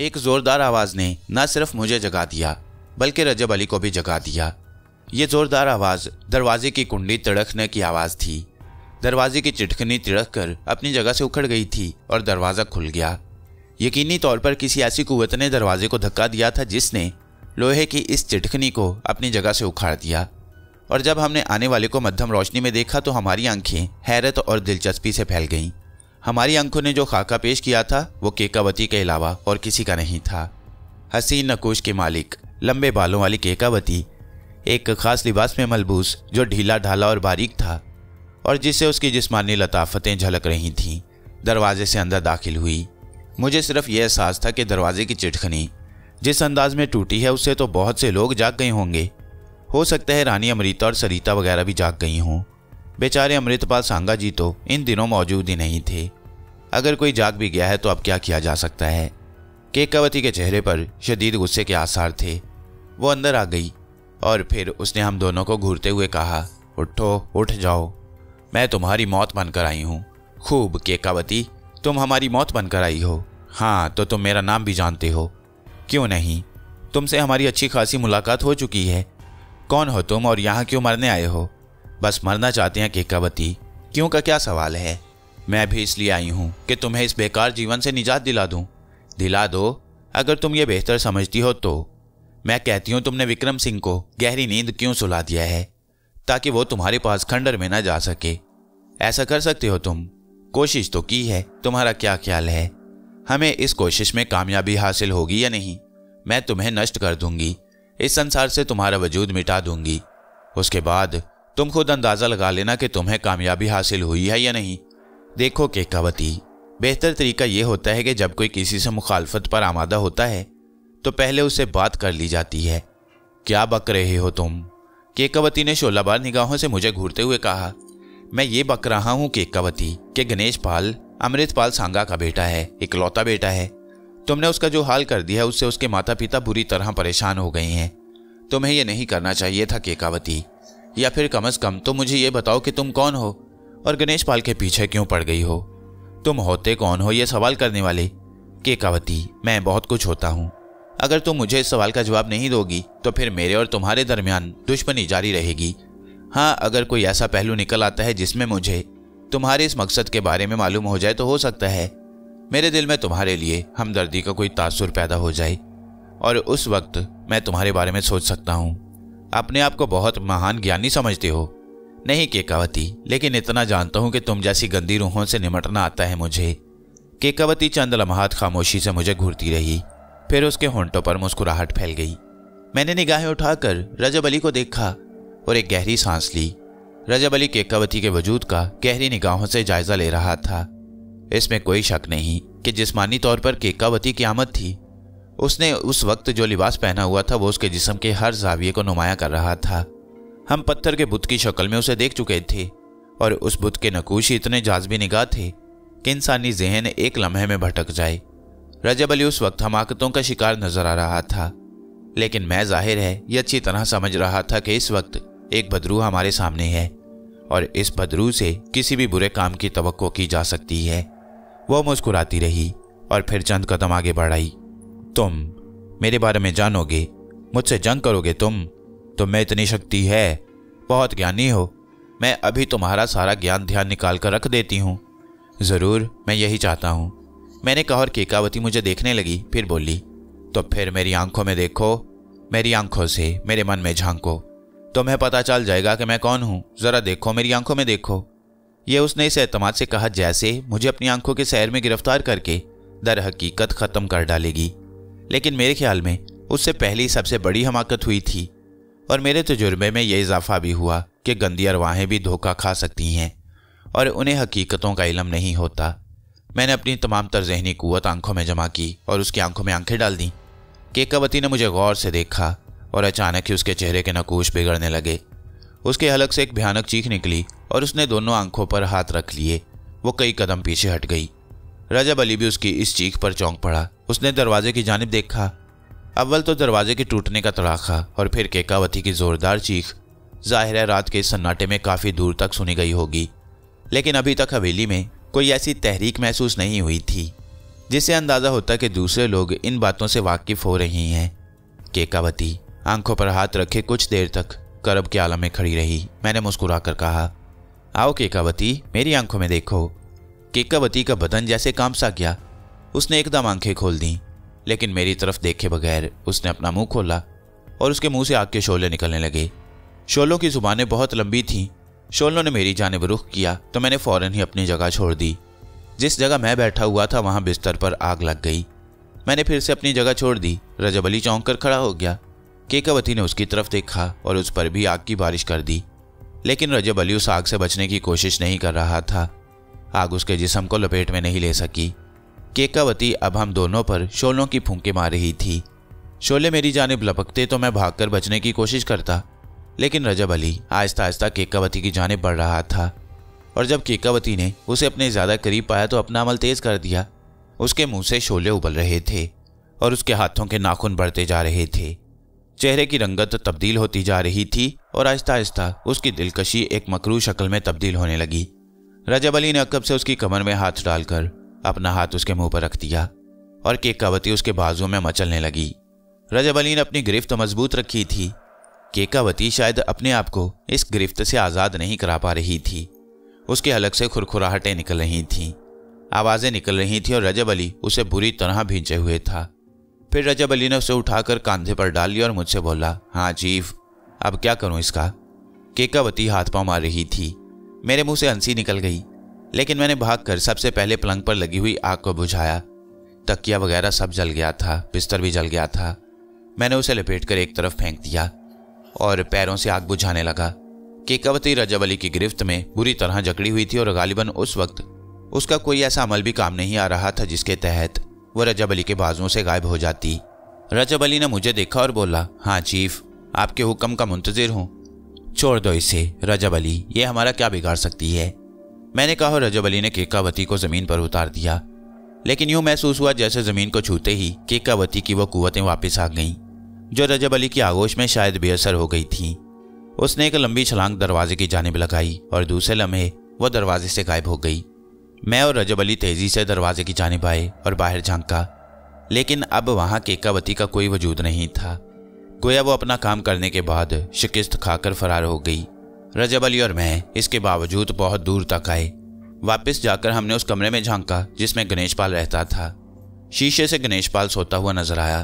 एक जोरदार आवाज़ ने न सिर्फ़ मुझे जगा दिया, बल्कि रजब अली को भी जगा दिया। ये जोरदार आवाज़ दरवाजे की कुंडी तिड़कने की आवाज़ थी। दरवाजे की चिटकनी तिड़क कर अपनी जगह से उखड़ गई थी और दरवाज़ा खुल गया। यकीनी तौर पर किसी ऐसी कुवत ने दरवाजे को धक्का दिया था जिसने लोहे की इस चिटकनी को अपनी जगह से उखाड़ दिया। और जब हमने आने वाले को मध्यम रोशनी में देखा तो हमारी आँखें हैरत और दिलचस्पी से फैल गईं। हमारी आँखों ने जो खाका पेश किया था, वो केकावती के अलावा और किसी का नहीं था। हसीन नकोश के मालिक, लंबे बालों वाली केकावती, एक खास लिबास में मलबूस, जो ढीला, ढाला और बारीक था, और जिससे उसकी जिस्मानी लताफतें झलक रही थीं, दरवाजे से अंदर दाखिल हुई। मुझे सिर्फ़ यह एहसास था कि दरवाजे की चिटखनी जिस अंदाज में टूटी है, उससे तो बहुत से लोग जाग गए होंगे। हो सकता है रानी अमृता और सरिता वगैरह भी जाग गई हों। बेचारे अमृतपाल सांगा जी तो इन दिनों मौजूद ही नहीं थे। अगर कोई जाग भी गया है तो अब क्या किया जा सकता है? केकावती के चेहरे पर शदीद गुस्से के आसार थे। वो अंदर आ गई और फिर उसने हम दोनों को घूरते हुए कहा, उठो, उठ जाओ। मैं तुम्हारी मौत बनकर आई हूँ। खूब, केकावती, तुम हमारी मौत बनकर आई हो। हाँ तो तुम मेरा नाम भी जानते हो। क्यों नहीं? तुमसे हमारी अच्छी खासी मुलाकात हो चुकी है। कौन हो तुम और यहाँ क्यों मरने आए हो? बस मरना चाहते हैं केकावती। क्यों का क्या सवाल है? मैं भी इसलिए आई हूँ कि तुम्हें इस बेकार जीवन से निजात दिला दूँ। दिला दो, अगर तुम ये बेहतर समझती हो तो। मैं कहती हूँ तुमने विक्रम सिंह को गहरी नींद क्यों सुला दिया है? ताकि वो तुम्हारे पास खंडर में ना जा सके। ऐसा कर सकते हो तुम। कोशिश तो की है, तुम्हारा क्या ख्याल है? हमें इस कोशिश में कामयाबी हासिल होगी या नहीं? मैं तुम्हें नष्ट कर दूँगी। इस संसार से तुम्हारा वजूद मिटा दूँगी। उसके बाद तुम खुद अंदाज़ा लगा लेना कि तुम्हें कामयाबी हासिल हुई है या नहीं। देखो केकावती बेहतर तरीका यह होता है कि जब कोई किसी से मुखालफत पर आमादा होता है तो पहले उससे बात कर ली जाती है। क्या बक रहे हो तुम? केकावती ने शोलाबार निगाहों से मुझे घूरते हुए कहा, मैं ये बक रहा हूँ केकावती कि गणेश पाल अमृतपाल सांगा का बेटा है, इकलौता बेटा है। तुमने उसका जो हाल कर दिया, उससे उसके माता पिता बुरी तरह परेशान हो गए हैं। तुम्हें यह नहीं करना चाहिए था केकावती या फिर कम अज कम तो मुझे ये बताओ कि तुम कौन हो? और गणेश पाल के पीछे क्यों पड़ गई हो? तुम होते कौन हो ये सवाल करने वाले? केकावती मैं बहुत कुछ होता हूँ। अगर तुम मुझे इस सवाल का जवाब नहीं दोगी तो फिर मेरे और तुम्हारे दरमियान दुश्मनी जारी रहेगी। हाँ अगर कोई ऐसा पहलू निकल आता है जिसमें मुझे तुम्हारे इस मकसद के बारे में मालूम हो जाए तो हो सकता है। मेरे दिल में तुम्हारे लिए हमदर्दी का कोई तासुर पैदा हो जाए। और उस वक्त मैं तुम्हारे बारे में सोच सकता हूँ। अपने आप को बहुत महान ज्ञानी समझते हो। नहीं केकावती, लेकिन इतना जानता हूँ कि तुम जैसी गंदी रूहों से निमटना आता है मुझे। केकावती चंद लम्हात खामोशी से मुझे घूरती रही, फिर उसके होंठों पर मुस्कुराहट फैल गई। मैंने निगाहें उठाकर रजब अली को देखा और एक गहरी सांस ली। रजब अली केकावती के वजूद का गहरी निगाहों से जायजा ले रहा था। इसमें कोई शक नहीं कि जिस्मानी तौर पर केकावती की आमद थी उसने उस वक्त जो लिबास पहना हुआ था, वो उसके जिसम के हर जाविये को नुमाया कर रहा था। हम पत्थर के बुत की शक्ल में उसे देख चुके थे, और उस बुत के नकूश इतने जाजबी निगाह थे कि इंसानी जहन एक लम्हे में भटक जाए। रजब अली उस वक्त हमाकतों का शिकार नज़र आ रहा था, लेकिन मैं ज़ाहिर है, ये अच्छी तरह समझ रहा था कि इस वक्त एक बदरू हमारे सामने है, और इस बदरू से किसी भी बुरे काम की तो की जा सकती है। वो मुस्कुराती रही, और फिर चंद कदम आगे बढ़ाई। तुम मेरे बारे में जानोगे, मुझसे जंग करोगे तुम तुम में इतनी शक्ति है, बहुत ज्ञानी हो। मैं अभी तुम्हारा सारा ज्ञान ध्यान निकाल कर रख देती हूँ। ज़रूर, मैं यही चाहता हूँ। मैंने कहा, और केकावती मुझे देखने लगी, फिर बोली तो फिर मेरी आँखों में देखो, मेरी आँखों से मेरे मन में झांको। तुम्हें पता चल जाएगा कि मैं कौन हूँ। ज़रा देखो, मेरी आँखों में देखो। ये उसने इस एतमाद से कहा, जैसे मुझे अपनी आँखों के सैर में गिरफ़्तार करके दर हकीकत ख़त्म कर डालेगी। लेकिन मेरे ख्याल में, उससे पहली सबसे बड़ी हमाकत हुई थी। और मेरे तजुर्बे में यह इजाफा भी हुआ कि गंदी अरवाहें भी धोखा खा सकती हैं, और उन्हें हकीकतों का इलम नहीं होता। मैंने अपनी तमाम तर जहनी कुत आँखों में जमा की और उसकी आँखों में आँखें डाल दी। केकावती ने मुझे गौर से देखा और अचानक ही उसके चेहरे के नकूश बिगड़ने लगे। उसके हलक से एक भयानक चीख निकली और उसने दोनों आँखों पर हाथ रख लिए। वो कई कदम पीछे हट गई। रजब अली भी उसकी इस चीख पर चौंक पड़ा। उसने दरवाजे की जानब देखा। अव्वल तो दरवाजे के टूटने का तड़ाखा और फिर केकावती की जोरदार चीख। ज़ाहिर है रात के सन्नाटे में काफ़ी दूर तक सुनी गई होगी। लेकिन अभी तक हवेली में कोई ऐसी तहरीक महसूस नहीं हुई थी, जिससे अंदाज़ा होता कि दूसरे लोग इन बातों से वाकिफ हो रही हैं। केकावती आँखों पर हाथ रखे कुछ देर तक करब के आलम में खड़ी रही। मैंने मुस्कुरा कर कहा, आओ केकावती, मेरी आँखों में देखो। केकावती का बदन जैसे काम सा गया उसने एकदम आँखें खोल दी, लेकिन मेरी तरफ़ देखे बगैर उसने अपना मुँह खोला और उसके मुँह से आग के शोले निकलने लगे। शोलों की जुबानें बहुत लंबी थीं। शोलों ने मेरी जानब रुख किया तो मैंने फ़ौरन ही अपनी जगह छोड़ दी। जिस जगह मैं बैठा हुआ था वहाँ बिस्तर पर आग लग गई। मैंने फिर से अपनी जगह छोड़ दी। रजब अली चौंक कर खड़ा हो गया। केकावती ने उसकी तरफ़ देखा और उस पर भी आग की बारिश कर दी। लेकिन रजब अली उस आग से बचने की कोशिश नहीं कर रहा था। आग उसके जिसम को लपेट में नहीं ले सकी। केकावती अब हम दोनों पर शोलों की फूंके मार रही थी। शोले मेरी जानब लपकते तो मैं भागकर बचने की कोशिश करता, लेकिन रजब अली आहिस्ता आहिस्ता केकावती की जानब बढ़ रहा था। और जब केकावती ने उसे अपने ज़्यादा करीब पाया तो अपना अमल तेज कर दिया। उसके मुँह से शोले उबल रहे थे और उसके हाथों के नाखून बढ़ते जा रहे थे। चेहरे की रंगत तब्दील होती जा रही थी और आहिस्ता आहिस्ता उसकी दिलकशी एक मकरू शक्ल में तब्दील होने लगी। रजब अली ने अकब से उसकी कमर में हाथ डालकर अपना हाथ उसके मुँह पर रख दिया और केकावती उसके बाजू में मचलने लगी। रजब अली ने अपनी गिरफ्त मज़बूत रखी थी। केकावती शायद अपने आप को इस गिरफ्त से आज़ाद नहीं करा पा रही थी। उसके हलक से खुरखुराहटें निकल रही थीं। आवाज़ें निकल रही थी और रजब अली उसे बुरी तरह भींचे हुए था। फिर रजब अली ने उसे उठाकर कांधे पर डाल लिया और मुझसे बोला हाँ चीफ, अब क्या करूँ इसका? केकावती हाथ पाँव मार रही थी। मेरे मुँह से हँसी निकल गई, लेकिन मैंने भागकर सबसे पहले पलंग पर लगी हुई आग को बुझाया। तकिया वगैरह सब जल गया था, बिस्तर भी जल गया था। मैंने उसे लपेट कर एक तरफ़ फेंक दिया और पैरों से आग बुझाने लगा केकावती रजब अली की गिरफ्त में बुरी तरह जकड़ी हुई थी और गालिबन उस वक्त उसका कोई ऐसा अमल भी काम नहीं आ रहा था जिसके तहत वह रजब अली के बाजुओं से गायब हो जाती। रजब अली ने मुझे देखा और बोला हाँ चीफ, आपके हुक्म का मुंतजिर हूँ। छोड़ दो इसे रजब अली, ये हमारा क्या बिगाड़ सकती है? मैंने कहा, रजब अली ने केकावती को ज़मीन पर उतार दिया। लेकिन यूँ महसूस हुआ जैसे ज़मीन को छूते ही केकावती की वो कुतें वापस आ गईं, जो रजब अली की आगोश में शायद बेअसर हो गई थी। उसने एक लंबी छलांग दरवाजे की जानब लगाई और दूसरे लम्हे वह दरवाजे से गायब हो गई। मैं और रजब अली तेज़ी से दरवाजे की जानब आए और बाहर झांका, लेकिन अब वहाँ केकावती का कोई वजूद नहीं था। गोया वो अपना काम करने के बाद शिकस्त खाकर फरार हो गई। रजब अली और मैं इसके बावजूद बहुत दूर तक आए। वापस जाकर हमने उस कमरे में झांका, जिसमें गणेश पाल रहता था। शीशे से गणेश पाल सोता हुआ नज़र आया,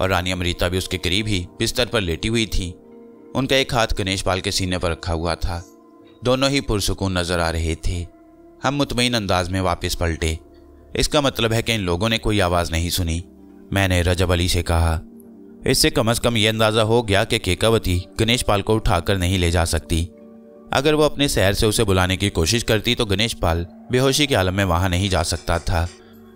और रानी अमृता भी उसके करीब ही बिस्तर पर लेटी हुई थी। उनका एक हाथ गणेश पाल के सीने पर रखा हुआ था। दोनों ही पुरसकून नज़र आ रहे थे। हम मुतमिन अंदाज में वापस पलटे। इसका मतलब है कि इन लोगों ने कोई आवाज़ नहीं सुनी। मैंने रजब अली से कहा इससे कम अज कम यह अंदाज़ा हो गया कि केकावती गणेश पाल को उठाकर नहीं ले जा सकती। अगर वो अपने शहर से उसे बुलाने की कोशिश करती तो गणेश पाल बेहोशी के आलम में वहाँ नहीं जा सकता था।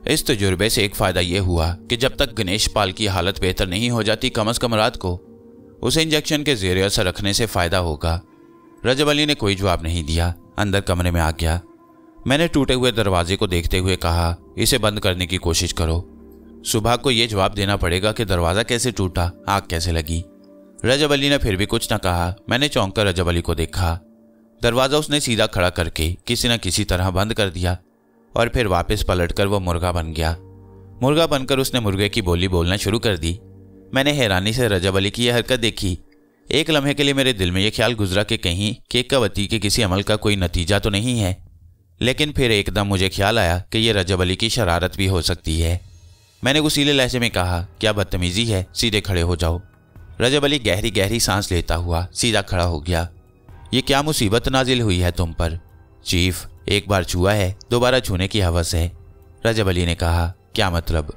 इस तजुर्बे से एक फ़ायदा यह हुआ कि जब तक गणेश पाल की हालत बेहतर नहीं हो जाती कम अज़ कम रात को, उसे इंजेक्शन के जेर असर रखने से फ़ायदा होगा। रजब अली ने कोई जवाब नहीं दिया। अंदर कमरे में आ गया। मैंने टूटे हुए दरवाजे को देखते हुए कहा, इसे बंद करने की कोशिश करो। सुबह को यह जवाब देना पड़ेगा कि दरवाज़ा कैसे टूटा, आग कैसे लगी। रजब अली ने फिर भी कुछ न कहा। मैंने चौंक कर रजब अली को देखा। दरवाज़ा उसने सीधा खड़ा करके किसी न किसी तरह बंद कर दिया और फिर वापस पलटकर वह मुर्गा बन गया। मुर्गा बनकर उसने मुर्गे की बोली बोलना शुरू कर दी। मैंने हैरानी से रजब अली की यह हरकत देखी। एक लम्हे के लिए मेरे दिल में यह ख्याल गुजरा कि कहीं केकावती के किसी अमल का कोई नतीजा तो नहीं है। लेकिन फिर एकदम मुझे ख्याल आया कि यह रजब अली की शरारत भी हो सकती है। मैंने उसीले लहजे में कहा, क्या बदतमीजी है? सीधे खड़े हो जाओ। रजब अली गहरी गहरी सांस लेता हुआ सीधा खड़ा हो गया। ये क्या मुसीबत नाजिल हुई है तुम पर? चीफ, एक बार छुआ है, दोबारा छूने की हवस है। रजब अली ने कहा, क्या मतलब?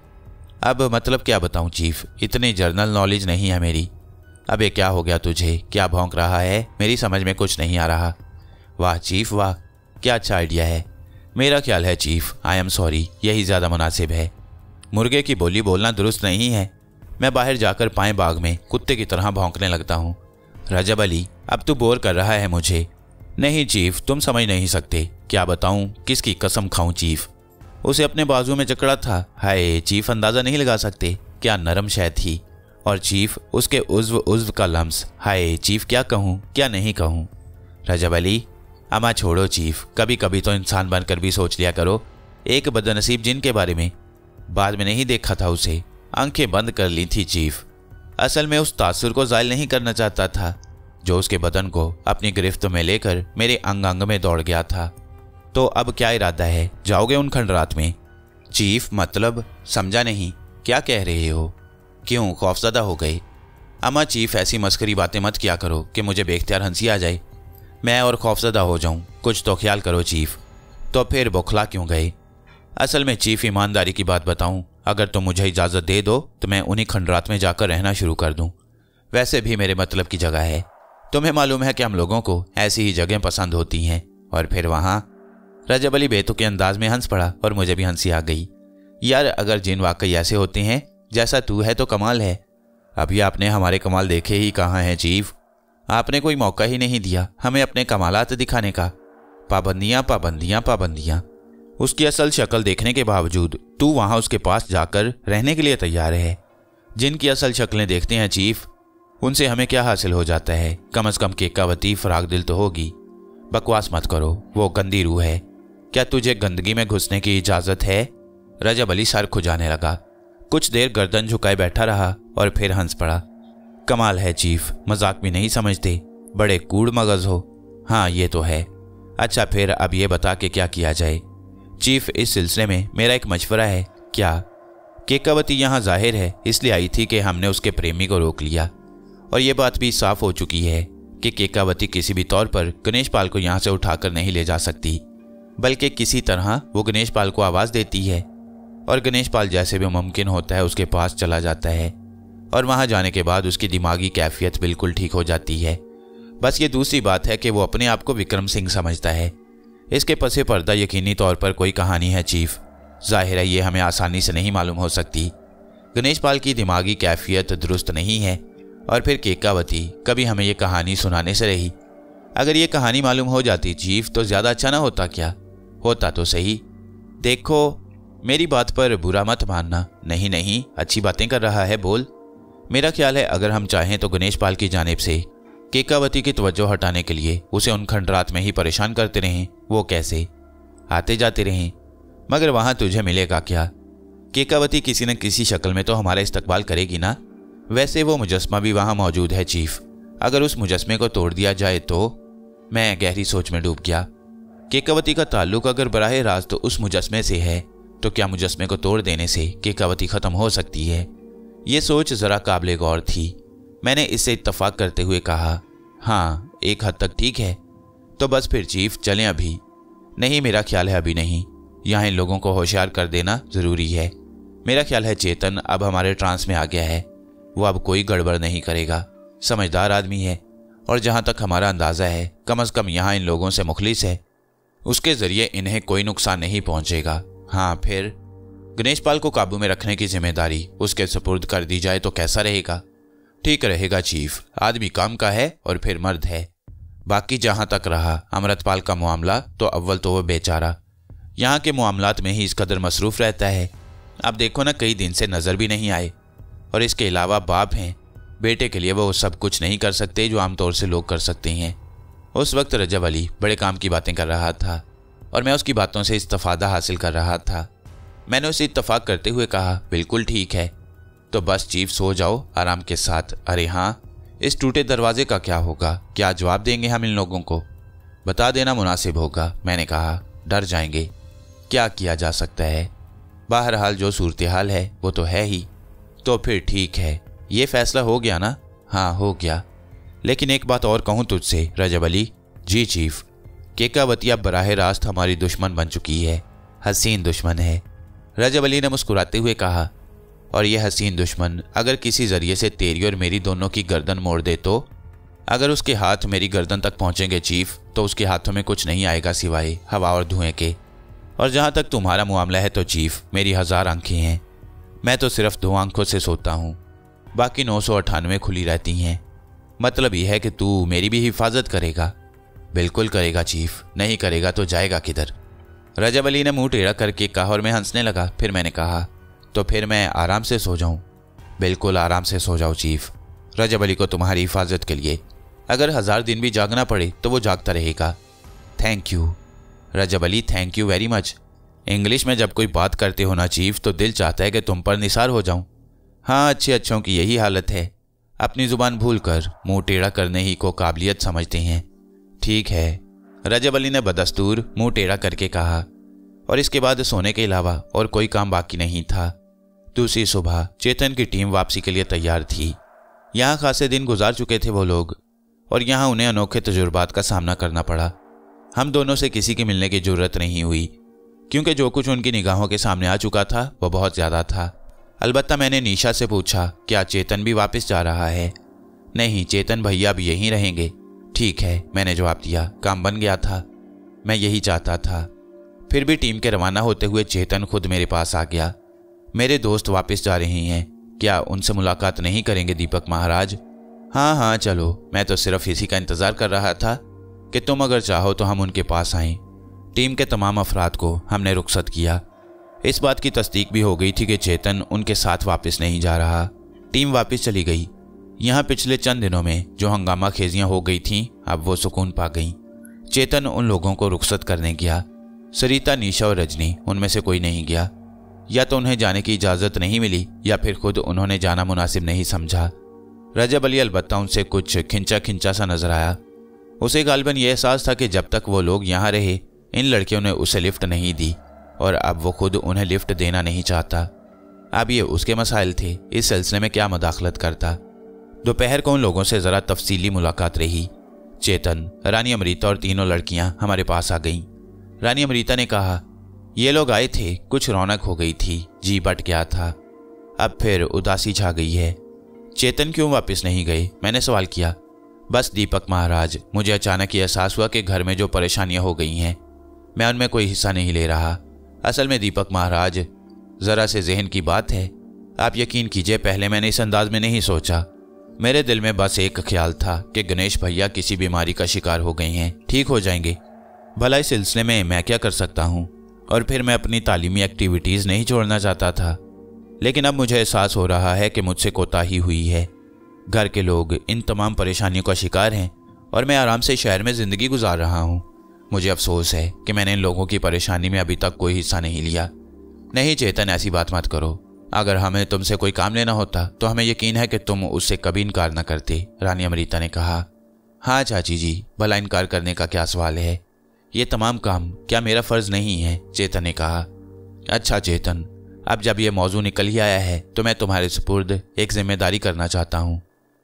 अब मतलब क्या बताऊँ, चीफ? इतनी जर्नल नॉलेज नहीं है मेरी। अब ये क्या हो गया तुझे? क्या भौंक रहा है? मेरी समझ में कुछ नहीं आ रहा। वाह, चीफ, वाह, क्या अच्छा आइडिया है। मेरा ख्याल है, चीफ, आई एम सॉरी, यही ज़्यादा मुनासिब है। मुर्गे की बोली बोलना दुरुस्त नहीं है। मैं बाहर जाकर पाए बाग में कुत्ते की तरह भौंकने लगता हूँ। रजब अली अब तू बोर कर रहा है मुझे। नहीं चीफ, तुम समझ नहीं सकते। क्या बताऊँ, किसकी कसम खाऊं चीफ? उसे अपने बाजू में जकड़ा था। हाय, चीफ अंदाज़ा नहीं लगा सकते। क्या नरम शय थी और चीफ, उसके उज्व उज्व का लम्स। हाय, चीफ क्या कहूँ, क्या नहीं कहूँ? रजब अली अमा छोड़ो चीफ। कभी कभी तो इंसान बनकर भी सोच लिया करो। एक बदनसीब जिन के बारे में बाद में नहीं देखा था उसे। आँखें बंद कर ली थी चीफ। असल में उस तासुर को जायल नहीं करना चाहता था, जो उसके बदन को अपनी गिरफ्त में लेकर मेरे अंग अंग में दौड़ गया था। तो अब क्या इरादा है? जाओगे उन खंडरात में? चीफ मतलब समझा नहीं, क्या कह रहे हो? क्यों, खौफजदा हो गए। अम्मा चीफ, ऐसी मस्करी बातें मत किया करो कि मुझे बेख्तियार हँसी आ जाए। मैं और खौफजदा हो जाऊँ, कुछ तो ख्याल करो चीफ। तो फिर बौखला क्यों गए? असल में चीफ ईमानदारी की बात बताऊँ, अगर तुम मुझे इजाज़त दे दो तो मैं उन्हीं खंडरात में जाकर रहना शुरू कर दूँ। वैसे भी मेरे मतलब की जगह है। तुम्हें मालूम है कि हम लोगों को ऐसी ही जगह पसंद होती हैं। और फिर वहाँ, रजब अली बेतु के अंदाज में हंस पड़ा और मुझे भी हँसी आ गई। यार, अगर जिन वाकई ऐसे होते हैं, जैसा तू है तो कमाल है। अभी आपने हमारे कमाल देखे ही कहाँ हैं चीफ। आपने कोई मौका ही नहीं दिया हमें अपने कमालात दिखाने का। पाबंदियाँ पाबंदियाँ, पाबंदियाँ। उसकी असल शक्ल देखने के बावजूद तू वहाँ उसके पास जाकर रहने के लिए तैयार है। जिनकी असल शक्लें देखते हैं चीफ, उनसे हमें क्या हासिल हो जाता है? कम अज कम केकावती फराग दिल तो होगी। बकवास मत करो, वो गंदी रूह है। क्या तुझे गंदगी में घुसने की इजाज़त है? रजब अली सर खुजाने लगा। कुछ देर गर्दन झुकाए बैठा रहा और फिर हंस पड़ा। कमाल है चीफ, मज़ाक भी नहीं समझते। बड़े कूड़ मगज हो। हाँ ये तो है। अच्छा फिर अब ये बता के क्या किया जाए। चीफ, इस सिलसिले में मेरा एक मशवरा है। क्या? केकावती यहाँ ज़ाहिर है, इसलिए आई थी कि हमने उसके प्रेमी को रोक लिया। और ये बात भी साफ़ हो चुकी है कि केकावती किसी भी तौर पर गणेश पाल को यहाँ से उठाकर नहीं ले जा सकती, बल्कि किसी तरह वो गणेश पाल को आवाज़ देती है। और गणेश पाल जैसे भी मुमकिन होता है उसके पास चला जाता है, और वहाँ जाने के बाद उसकी दिमागी कैफियत बिल्कुल ठीक हो जाती है। बस ये दूसरी बात है कि वो अपने आप को विक्रम सिंह समझता है। इसके पसे पर्दा यकीनी तौर पर कोई कहानी है, चीफ। ज़ाहिर है, ये हमें आसानी से नहीं मालूम हो सकती। गणेश पाल की दिमागी कैफियत दुरुस्त नहीं है, और फिर केकावती कभी हमें ये कहानी सुनाने से रही। अगर ये कहानी मालूम हो जाती, चीफ तो ज़्यादा अच्छा ना होता क्या? होता तो सही। देखो, मेरी बात पर बुरा मत मानना। नहीं नहीं, अच्छी बातें कर रहा है, बोल। मेरा ख्याल है, अगर हम चाहें तो गणेश पाल की जानब से केकावती की तवज्जो हटाने के लिए उसे उन खंडरात में ही परेशान करते रहें। वो कैसे? आते जाते रहें। मगर वहाँ तुझे मिलेगा क्या? केकावती किसी न किसी शक्ल में तो हमारा इस्तकबाल करेगी ना? वैसे वो मुजस्मा भी वहाँ मौजूद है, चीफ। अगर उस मुजस्मे को तोड़ दिया जाए तो? मैं गहरी सोच में डूब गया। केकावती का ताल्लुक अगर बराह रास्त तो उस मुजस्मे से है। तो क्या मुजस्मे को तोड़ देने से केकावती खत्म हो सकती है? ये सोच जरा काबिल गौर थी। मैंने इससे इतफाक करते हुए कहा हाँ एक हद तक ठीक है। तो बस फिर चीफ, चलें अभी। नहीं, मेरा ख्याल है अभी नहीं। यहाँ इन लोगों को होशियार कर देना ज़रूरी है। मेरा ख्याल है चेतन अब हमारे ट्रांस में आ गया है। वो अब कोई गड़बड़ नहीं करेगा। समझदार आदमी है और जहाँ तक हमारा अंदाज़ा है, कम अज़ कम यहाँ इन लोगों से मुखलिस है। उसके ज़रिए इन्हें कोई नुकसान नहीं पहुंचेगा। हाँ फिर? गणेश पाल को काबू में रखने की ज़िम्मेदारी उसके सपुर्द कर दी जाए तो कैसा रहेगा? ठीक रहेगा, चीफ। आदमी काम का है और फिर मर्द है। बाकी जहाँ तक रहा, अमृतपाल का मामला तो अव्वल तो वो बेचारा। यहाँ के मामलात में ही इस कदर मसरूफ रहता है। अब देखो ना, कई दिन से नज़र भी नहीं आए। और इसके अलावा बाप हैं। बेटे के लिए वो सब कुछ नहीं कर सकते जो आमतौर से लोग कर सकते हैं। उस वक्त रजब अली बड़े काम की बातें कर रहा था और मैं उसकी बातों से इस्तफादा हासिल कर रहा था। मैंने उसे इतफाक करते हुए कहा, बिल्कुल ठीक है। तो बस चीफ सो जाओ, आराम के साथ। अरे हाँ इस टूटे दरवाजे का क्या होगा? क्या जवाब देंगे हम इन लोगों को? बता देना मुनासिब होगा, मैंने कहा। डर जाएँगे। क्या किया जा सकता है? बहरहाल जो सूरत हाल है, वो तो है ही। तो फिर ठीक है। ये फैसला हो गया ना? हाँ हो गया। लेकिन एक बात और कहूँ तुझसे, रजब अली। जी चीफ केकावती अब बराह रास्त हमारी दुश्मन बन चुकी है। हसीन दुश्मन है। रजब अली ने मुस्कुराते हुए कहा और यह हसीन दुश्मन, अगर किसी ज़रिए से तेरी और मेरी दोनों की गर्दन मोड़ दे तो? अगर उसके हाथ मेरी गर्दन तक पहुँचेंगे चीफ तो उसके हाथों में कुछ नहीं आएगा सिवाय हवा और धुएँ के। और जहाँ तक तुम्हारा मामला है तो चीफ, मेरी हज़ार आँखें हैं। मैं तो सिर्फ़ दो आँखों से सोता हूँ। बाकी नौ सौ अठानवे खुली रहती हैं। मतलब यह है कि तू मेरी भी हिफाजत करेगा। बिल्कुल करेगा चीफ, नहीं करेगा तो जाएगा किधर? रजब अली ने मुँह टेढ़ा करके कहा और मैं हंसने लगा, फिर मैंने कहा तो फिर मैं आराम से सो जाऊँ। बिल्कुल आराम से सो जाओ, चीफ। रजब अली को तुम्हारी हिफाजत के लिए। अगर हज़ार दिन भी जागना पड़े तो वो जागता रहेगा। Thank you Rajab Ali thank you very much English में जब कोई बात करते हो ना, चीफ तो दिल चाहता है कि तुम पर निसार हो जाऊँ। हाँ अच्छे अच्छों की यही हालत है। अपनी ज़ुबान भूल कर मुँह टेढ़ा करने ही को काबिलियत समझते हैं। ठीक है। रजब अली ने बदस्तूर मुँह टेढ़ा करके कहा। और इसके बाद सोने के अलावा और कोई काम बाकी नहीं था। दूसरी सुबह चेतन की टीम वापसी के लिए तैयार थी। यहाँ खासे दिन गुजार चुके थे वो लोग, और यहाँ उन्हें अनोखे तजुर्बात का सामना करना पड़ा। हम दोनों से किसी के मिलने की ज़रूरत नहीं हुई, क्योंकि जो कुछ उनकी निगाहों के सामने आ चुका था वह बहुत ज़्यादा था। अलबत्ता मैंने निशा से पूछा, क्या चेतन भी वापस जा रहा है? नहीं, चेतन भैया भी यहीं रहेंगे। ठीक है, मैंने जवाब दिया। काम बन गया था। मैं यही चाहता था। फिर भी टीम के रवाना होते हुए चेतन खुद मेरे पास आ गया। मेरे दोस्त वापस जा रहे हैं। क्या उनसे मुलाकात नहीं करेंगे दीपक महाराज? हाँ हाँ चलो। मैं तो सिर्फ़ इसी का इंतज़ार कर रहा था कि तुम अगर चाहो तो हम उनके पास आएँ। टीम के तमाम अफराद को हमने रुखसत किया। इस बात की तस्दीक भी हो गई थी कि चेतन उनके साथ वापस नहीं जा रहा। टीम वापस चली गई। यहाँ पिछले चंद दिनों में जो हंगामा खेजियाँ हो गई थीं, अब वो सुकून पा गईं। चेतन उन लोगों को रुखसत करने गया। सरिता, निशा और रजनी उनमें से कोई नहीं गया। या तो उन्हें जाने की इजाज़त नहीं मिली, या फिर खुद उन्होंने जाना मुनासिब नहीं समझा। रजब अली अलबत्ता उनसे कुछ खिंचा खिंचा सा नज़र आया। उसे गालबन यह एहसास था कि जब तक वो लोग यहाँ रहे, इन लड़कियों ने उसे लिफ्ट नहीं दी, और अब वो खुद उन्हें लिफ्ट देना नहीं चाहता। अब ये उसके मसाइल थे, इस सिलसिले में क्या मदाखलत करता। दोपहर को उन लोगों से ज़रा तफसीली मुलाकात रही। चेतन, रानी अमरीता और तीनों लड़कियाँ हमारे पास आ गईं। रानी अमरीता ने कहा ये लोग आए थे, कुछ रौनक हो गई थी, जी बट गया था। अब फिर उदासी छा गई है। चेतन क्यों वापस नहीं गए? मैंने सवाल किया। बस दीपक महाराज, मुझे अचानक ये एहसास हुआ कि घर में जो परेशानियाँ हो गई हैं, मैं उनमें कोई हिस्सा नहीं ले रहा। असल में दीपक महाराज, ज़रा से जहन की बात है। आप यकीन कीजिए, पहले मैंने इस अंदाज में नहीं सोचा। मेरे दिल में बस एक ख्याल था कि गणेश भैया किसी बीमारी का शिकार हो गए हैं, ठीक हो जाएँगे। भला इस सिलसिले में मैं क्या कर सकता हूँ? और फिर मैं अपनी तालीमी एक्टिविटीज़ नहीं छोड़ना चाहता था। लेकिन अब मुझे एहसास हो रहा है कि मुझसे कोताही हुई है। घर के लोग इन तमाम परेशानियों का शिकार हैं और मैं आराम से शहर में ज़िंदगी गुजार रहा हूँ। मुझे अफसोस है कि मैंने इन लोगों की परेशानी में अभी तक कोई हिस्सा नहीं लिया। नहीं चेतन, ऐसी बात मत करो। अगर हमें तुमसे कोई काम लेना होता तो हमें यकीन है कि तुम उससे कभी इनकार न करते, रानी अमृता ने कहा। हाँ चाची जी, भला इनकार करने का क्या सवाल है? ये तमाम काम क्या मेरा फ़र्ज़ नहीं है? चेतन ने कहा। अच्छा चेतन, अब जब यह मौजू निकल ही आया है तो मैं तुम्हारे सुपुर्द एक ज़िम्मेदारी करना चाहता हूँ।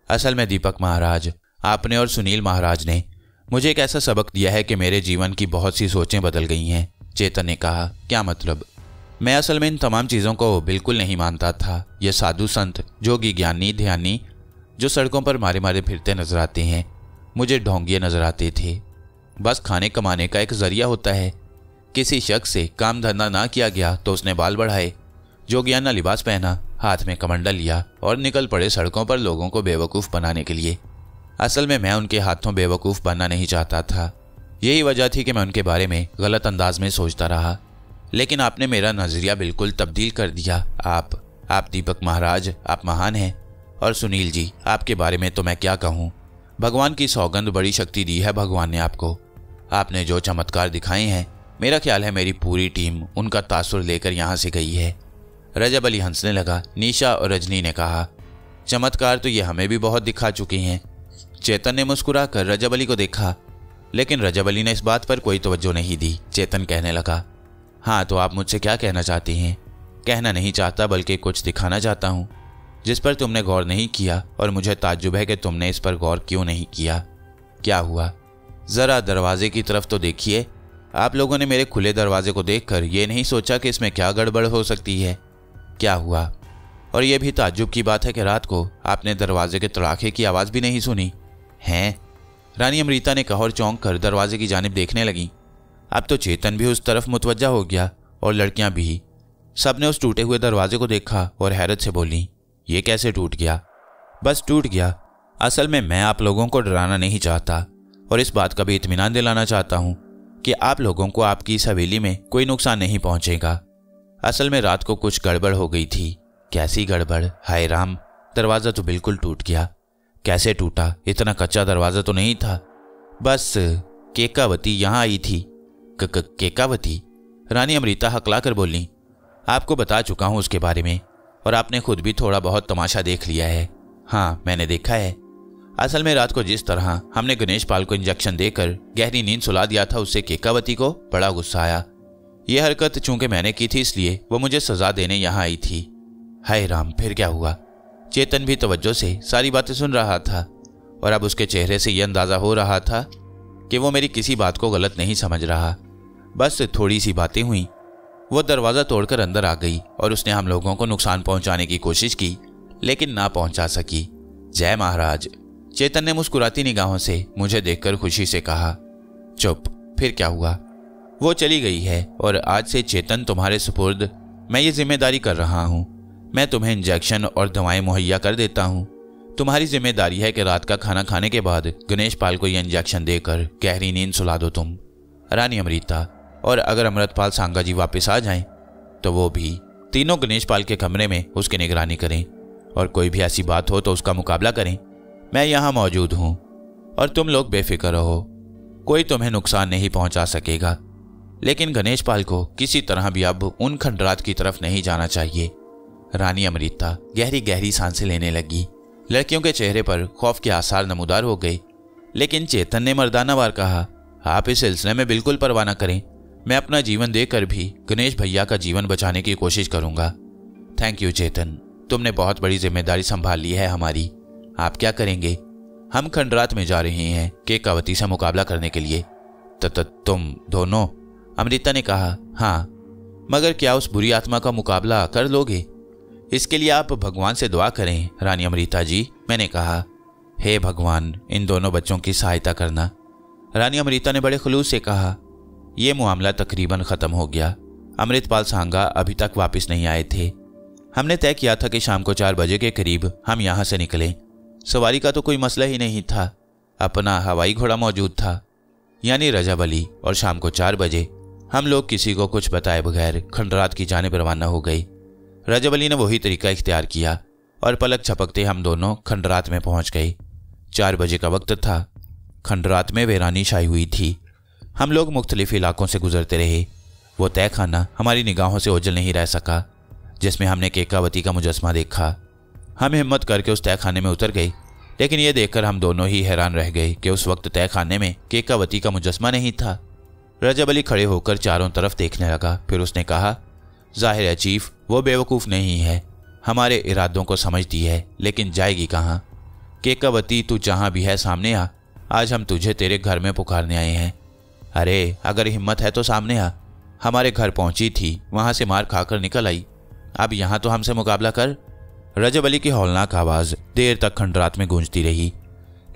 असल में दीपक महाराज, आपने और सुनील महाराज ने मुझे एक ऐसा सबक दिया है कि मेरे जीवन की बहुत सी सोचें बदल गई हैं। चेतन ने कहा, क्या मतलब? मैं असल में इन तमाम चीज़ों को बिल्कुल नहीं मानता था। ये साधु संत, जोगी ज्ञानी, ध्यानी, जो सड़कों पर मारे मारे फिरते नज़र आते हैं, मुझे ढोंगिए नज़र आते थे। बस खाने कमाने का एक ज़रिया होता है। किसी शख्स से काम धंधा ना किया गया तो उसने बाल बढ़ाए, जोगियाना लिबास पहना, हाथ में कमंडल लिया और निकल पड़े सड़कों पर लोगों को बेवकूफ़ बनाने के लिए। असल में मैं उनके हाथों बेवकूफ़ बनना नहीं चाहता था। यही वजह थी कि मैं उनके बारे में गलत अंदाज में सोचता रहा। लेकिन आपने मेरा नज़रिया बिल्कुल तब्दील कर दिया। आप आप दीपक महाराज, आप महान हैं। और सुनील जी, आपके बारे में तो मैं क्या कहूँ? भगवान की सौगंध बड़ी शक्ति दी है भगवान ने आपको। आपने जो चमत्कार दिखाए हैं, मेरा ख्याल है मेरी पूरी टीम उनका तासुर लेकर यहाँ से गई है। रजब अली हंसने लगा, निशा और रजनी ने कहा, चमत्कार तो ये हमें भी बहुत दिखा चुके हैं। चेतन ने मुस्कुरा कर रजब अली को देखा, लेकिन रजब अली ने इस बात पर कोई तवज्जो नहीं दी। चेतन कहने लगा हाँ तो आप मुझसे क्या कहना चाहती हैं? कहना नहीं चाहता, बल्कि कुछ दिखाना चाहता हूँ। जिस पर तुमने गौर नहीं किया और मुझे ताज्जुब है कि तुमने इस पर गौर क्यों नहीं किया? क्या हुआ? ज़रा दरवाजे की तरफ़ तो देखिए। आप लोगों ने मेरे खुले दरवाजे को देखकर ये नहीं सोचा कि इसमें क्या गड़बड़ हो सकती है। क्या हुआ? और यह भी ताज्जुब की बात है कि रात को आपने दरवाजे के तड़ाखे की आवाज़ भी नहीं सुनी। हैं? रानी अमृता ने कहा और चौंक कर दरवाजे की जानब देखने लगी। अब तो चेतन भी उस तरफ़ मुतवजा हो गया और लड़कियाँ भी। सबने उस टूटे हुए दरवाजे को देखा और हैरत से बोली ये कैसे टूट गया? बस टूट गया। असल में मैं आप लोगों को डराना नहीं चाहता और इस बात का भी इतमान दिलाना चाहता हूँ कि आप लोगों को आपकी इस हवेली में कोई नुकसान नहीं पहुंचेगा। असल में रात को कुछ गड़बड़ हो गई थी। कैसी गड़बड़? हाय राम, दरवाज़ा तो बिल्कुल टूट गया। कैसे टूटा? इतना कच्चा दरवाज़ा तो नहीं था। बस केकावती यहाँ आई थी। केकावती रानी अमृता हकला कर बोली, आपको बता चुका हूँ उसके बारे में। और आपने खुद भी थोड़ा बहुत तमाशा देख लिया है। हाँ मैंने देखा है। असल में रात को जिस तरह हमने गणेश पाल को इंजेक्शन देकर गहरी नींद सुला दिया था, उससे केकावती को बड़ा गुस्सा आया। ये हरकत चूँकि मैंने की थी, इसलिए वो मुझे सजा देने यहाँ आई थी। हाय राम, फिर क्या हुआ? चेतन भी तवज्जो से सारी बातें सुन रहा था और अब उसके चेहरे से यह अंदाज़ा हो रहा था कि वो मेरी किसी बात को गलत नहीं समझ रहा। बस थोड़ी सी बातें हुई। वो दरवाज़ा तोड़कर अंदर आ गई और उसने हम लोगों को नुकसान पहुँचाने की कोशिश की, लेकिन ना पहुँचा सकी। जय महाराज। चेतन ने मुस्कुराती निगाहों से मुझे देखकर खुशी से कहा, चुप, फिर क्या हुआ? वो चली गई है और आज से चेतन तुम्हारे सुपुर्द। मैं ये ज़िम्मेदारी कर रहा हूँ। मैं तुम्हें इंजेक्शन और दवाएँ मुहैया कर देता हूँ। तुम्हारी ज़िम्मेदारी है कि रात का खाना खाने के बाद गणेश पाल को यह इंजेक्शन देकर गहरी नींद सुला दो तुम। रानी अमृता और अगर अमृतपाल सांगा जी वापस आ जाएँ तो वो भी तीनों गणेश पाल के कमरे में उसकी निगरानी करें और कोई भी ऐसी बात हो तो उसका मुकाबला करें। मैं यहाँ मौजूद हूँ और तुम लोग बेफिक्र रहो। कोई तुम्हें नुकसान नहीं पहुँचा सकेगा। लेकिन गणेश पाल को किसी तरह भी अब उन खंडरात की तरफ़ नहीं जाना चाहिए। रानी अमृता गहरी गहरी साँसें लेने लगी। लड़कियों के चेहरे पर खौफ के आसार नमूदार हो गए। लेकिन चेतन ने मर्दाना मर्दानावार कहा, आप इस सिलसिले में बिल्कुल परवाह न करें। मैं अपना जीवन देकर भी गणेश भैया का जीवन बचाने की कोशिश करूँगा। Thank you Chetan. तुमने बहुत बड़ी ज़िम्मेदारी संभाल ली है हमारी। आप क्या करेंगे? हम खंडरात में जा रहे हैं केकावती से मुकाबला करने के लिए। तो, तुम दोनों? अमृता ने कहा हाँ। मगर क्या उस बुरी आत्मा का मुकाबला कर लोगे? इसके लिए आप भगवान से दुआ करें रानी अमृता जी। मैंने कहा हे भगवान इन दोनों बच्चों की सहायता करना। रानी अमृता ने बड़े खलूस से कहा ये मामला तकरीबन ख़त्म हो गया। अमृतपाल सांगा अभी तक वापस नहीं आए थे। हमने तय किया था कि शाम को चार बजे के करीब हम यहाँ से निकलें। सवारी का तो कोई मसला ही नहीं था। अपना हवाई घोड़ा मौजूद था। यानी रजब अली और शाम को चार बजे हम लोग किसी को कुछ बताए बगैर खंडरात की जाने रवाना हो गई। रजब अली ने वही तरीका इख्तियार किया और पलक छपकते हम दोनों खंडरात में पहुँच गए। चार बजे का वक्त था। खंडरात में वेरानी छाई हुई थी। हम लोग मुख्तलिफ़ इलाकों से गुजरते रहे। वो तय खाना हमारी निगाहों से ओझल नहीं रह सका, जिसमें हमने केकावती का मुजस्मा देखा। हम हिम्मत करके उस तय खाने में उतर गए, लेकिन ये देखकर हम दोनों ही हैरान रह गए कि उस वक्त तय खाने में केकावती का मुजस्मा नहीं था। रजब अली खड़े होकर चारों तरफ़ देखने लगा, फिर उसने कहा, ज़ाहिर है चीफ, वो बेवकूफ़ नहीं है। हमारे इरादों को समझती है, लेकिन जाएगी कहाँ? केकावती तू जहाँ भी है सामने आ। आज हम तुझे तेरे घर में पुकारने आए हैं। अरे, अगर हिम्मत है तो सामने आ। हमारे घर पहुँची थी, वहाँ से मार खाकर निकल आई। अब यहाँ तो हमसे मुकाबला कर। रजब अली की हौलनाक आवाज़ देर तक खंडरात में गूंजती रही,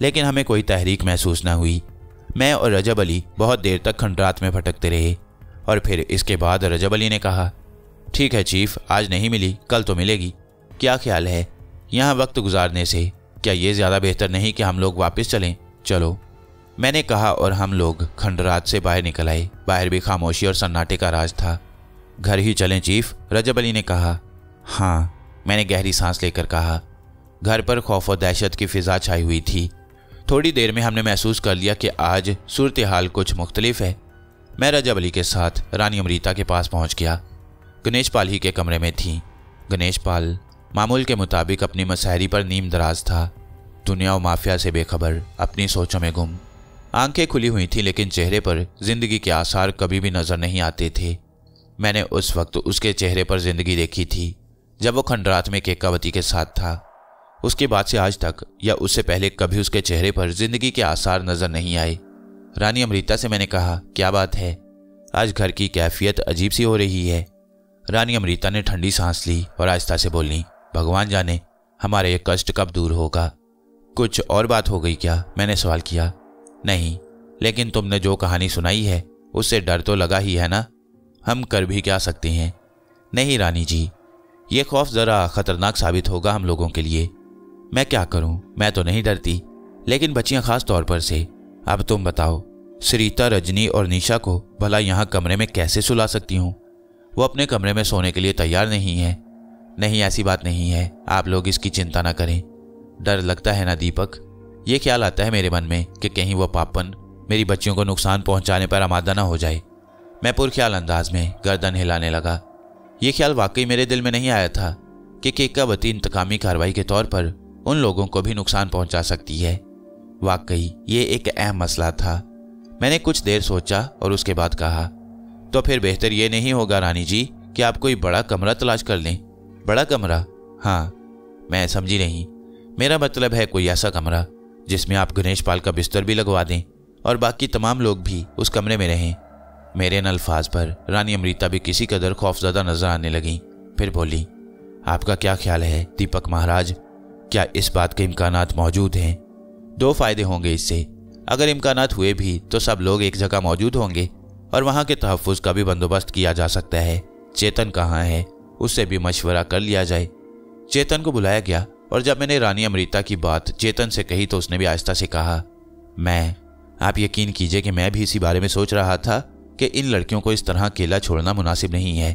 लेकिन हमें कोई तहरीक महसूस न हुई। मैं और रजब अली बहुत देर तक खंडरात में भटकते रहे, और फिर इसके बाद रजब अली ने कहा, ठीक है चीफ, आज नहीं मिली, कल तो मिलेगी। क्या ख्याल है? यहाँ वक्त गुजारने से, क्या ये ज़्यादा बेहतर नहीं कि हम लोग वापस चलें? चलो। मैंने कहा, और हम लोग खंडरात से बाहर निकल आए। बाहर भी खामोशी और सन्नाटे का राज था। घर ही चलें, चीफ, रजब अली ने कहा। हाँ मैंने गहरी सांस लेकर कहा। घर पर खौफ और दहशत की फिजा छाई हुई थी। थोड़ी देर में हमने महसूस कर लिया कि आज सूरत हाल कुछ मुख्तलिफ़ है। मैं रजब अली के साथ रानी अमरीता के पास पहुँच गया। गणेश पाल ही के कमरे में थी। गणेश पाल मामूल के मुताबिक अपनी मसहरी पर नीम दराज था। दुनिया और माफिया से बेखबर, अपनी सोचों में गुम। आँखें खुली हुई थी, लेकिन चेहरे पर ज़िंदगी के आसार कभी भी नज़र नहीं आते थे। मैंने उस वक्त उसके चेहरे पर ज़िंदगी देखी थी, जब वो खंडरात में केकावती के साथ था। उसके बाद से आज तक या उससे पहले कभी उसके चेहरे पर ज़िंदगी के आसार नज़र नहीं आए। रानी अमृता से मैंने कहा, क्या बात है? आज घर की कैफियत अजीब सी हो रही है। रानी अमृता ने ठंडी सांस ली और आस्था से बोली, भगवान जाने, हमारे ये कष्ट कब दूर होगा? कुछ और बात हो गई क्या? मैंने सवाल किया। नहीं, लेकिन तुमने जो कहानी सुनाई है, उससे डर तो लगा ही है ना? हम कर भी क्या सकते हैं? नहीं रानी जी, ये खौफ ज़रा ख़तरनाक साबित होगा हम लोगों के लिए। मैं क्या करूँ? मैं तो नहीं डरती, लेकिन बच्चियाँ खास तौर पर से। अब तुम बताओ सरिता रजनी और निशा को भला यहाँ कमरे में कैसे सुला सकती हूँ? वो अपने कमरे में सोने के लिए तैयार नहीं है। नहीं, ऐसी बात नहीं है। आप लोग इसकी चिंता ना करें। डर लगता है ना, दीपक? ये ख्याल आता है मेरे मन में कि कहीं वह पापन मेरी बच्चियों को नुकसान पहुँचाने पर आमादा ना हो जाए। मैं पुरख्याल अंदाज में गर्दन हिलाने लगा। ये ख्याल वाकई मेरे दिल में नहीं आया था कि केकावती इंतकामी कार्रवाई के तौर पर उन लोगों को भी नुकसान पहुँचा सकती है। वाकई ये एक अहम मसला था। मैंने कुछ देर सोचा और उसके बाद कहा तो फिर बेहतर ये नहीं होगा रानी जी कि आप कोई बड़ा कमरा तलाश कर लें। बड़ा कमरा? हाँ। मैं समझी नहीं। मेरा मतलब है कोई ऐसा कमरा जिसमें आप गणेश पाल का बिस्तर भी लगवा दें और बाकी तमाम लोग भी उस कमरे में रहें। मेरे इन अल्फाज पर रानी अमृता भी किसी कदर खौफजदा नज़र आने लगी। फिर बोली, आपका क्या ख्याल है, दीपक महाराज? क्या इस बात के इम्कान मौजूद हैं? दो फ़ायदे होंगे इससे। अगर इम्कान हुए भी तो सब लोग एक जगह मौजूद होंगे और वहाँ के तहफ़ का भी बंदोबस्त किया जा सकता है। चेतन कहाँ है? उससे भी मशवरा कर लिया जाए। चेतन को बुलाया गया? और जब मैंने रानी अमृता की बात चेतन से कही तो उसने भी आहिस्ता से कहा, मैं, आप यकीन कीजिए कि मैं भी इसी बारे में सोच रहा था कि इन लड़कियों को इस तरह अकेला छोड़ना मुनासिब नहीं है।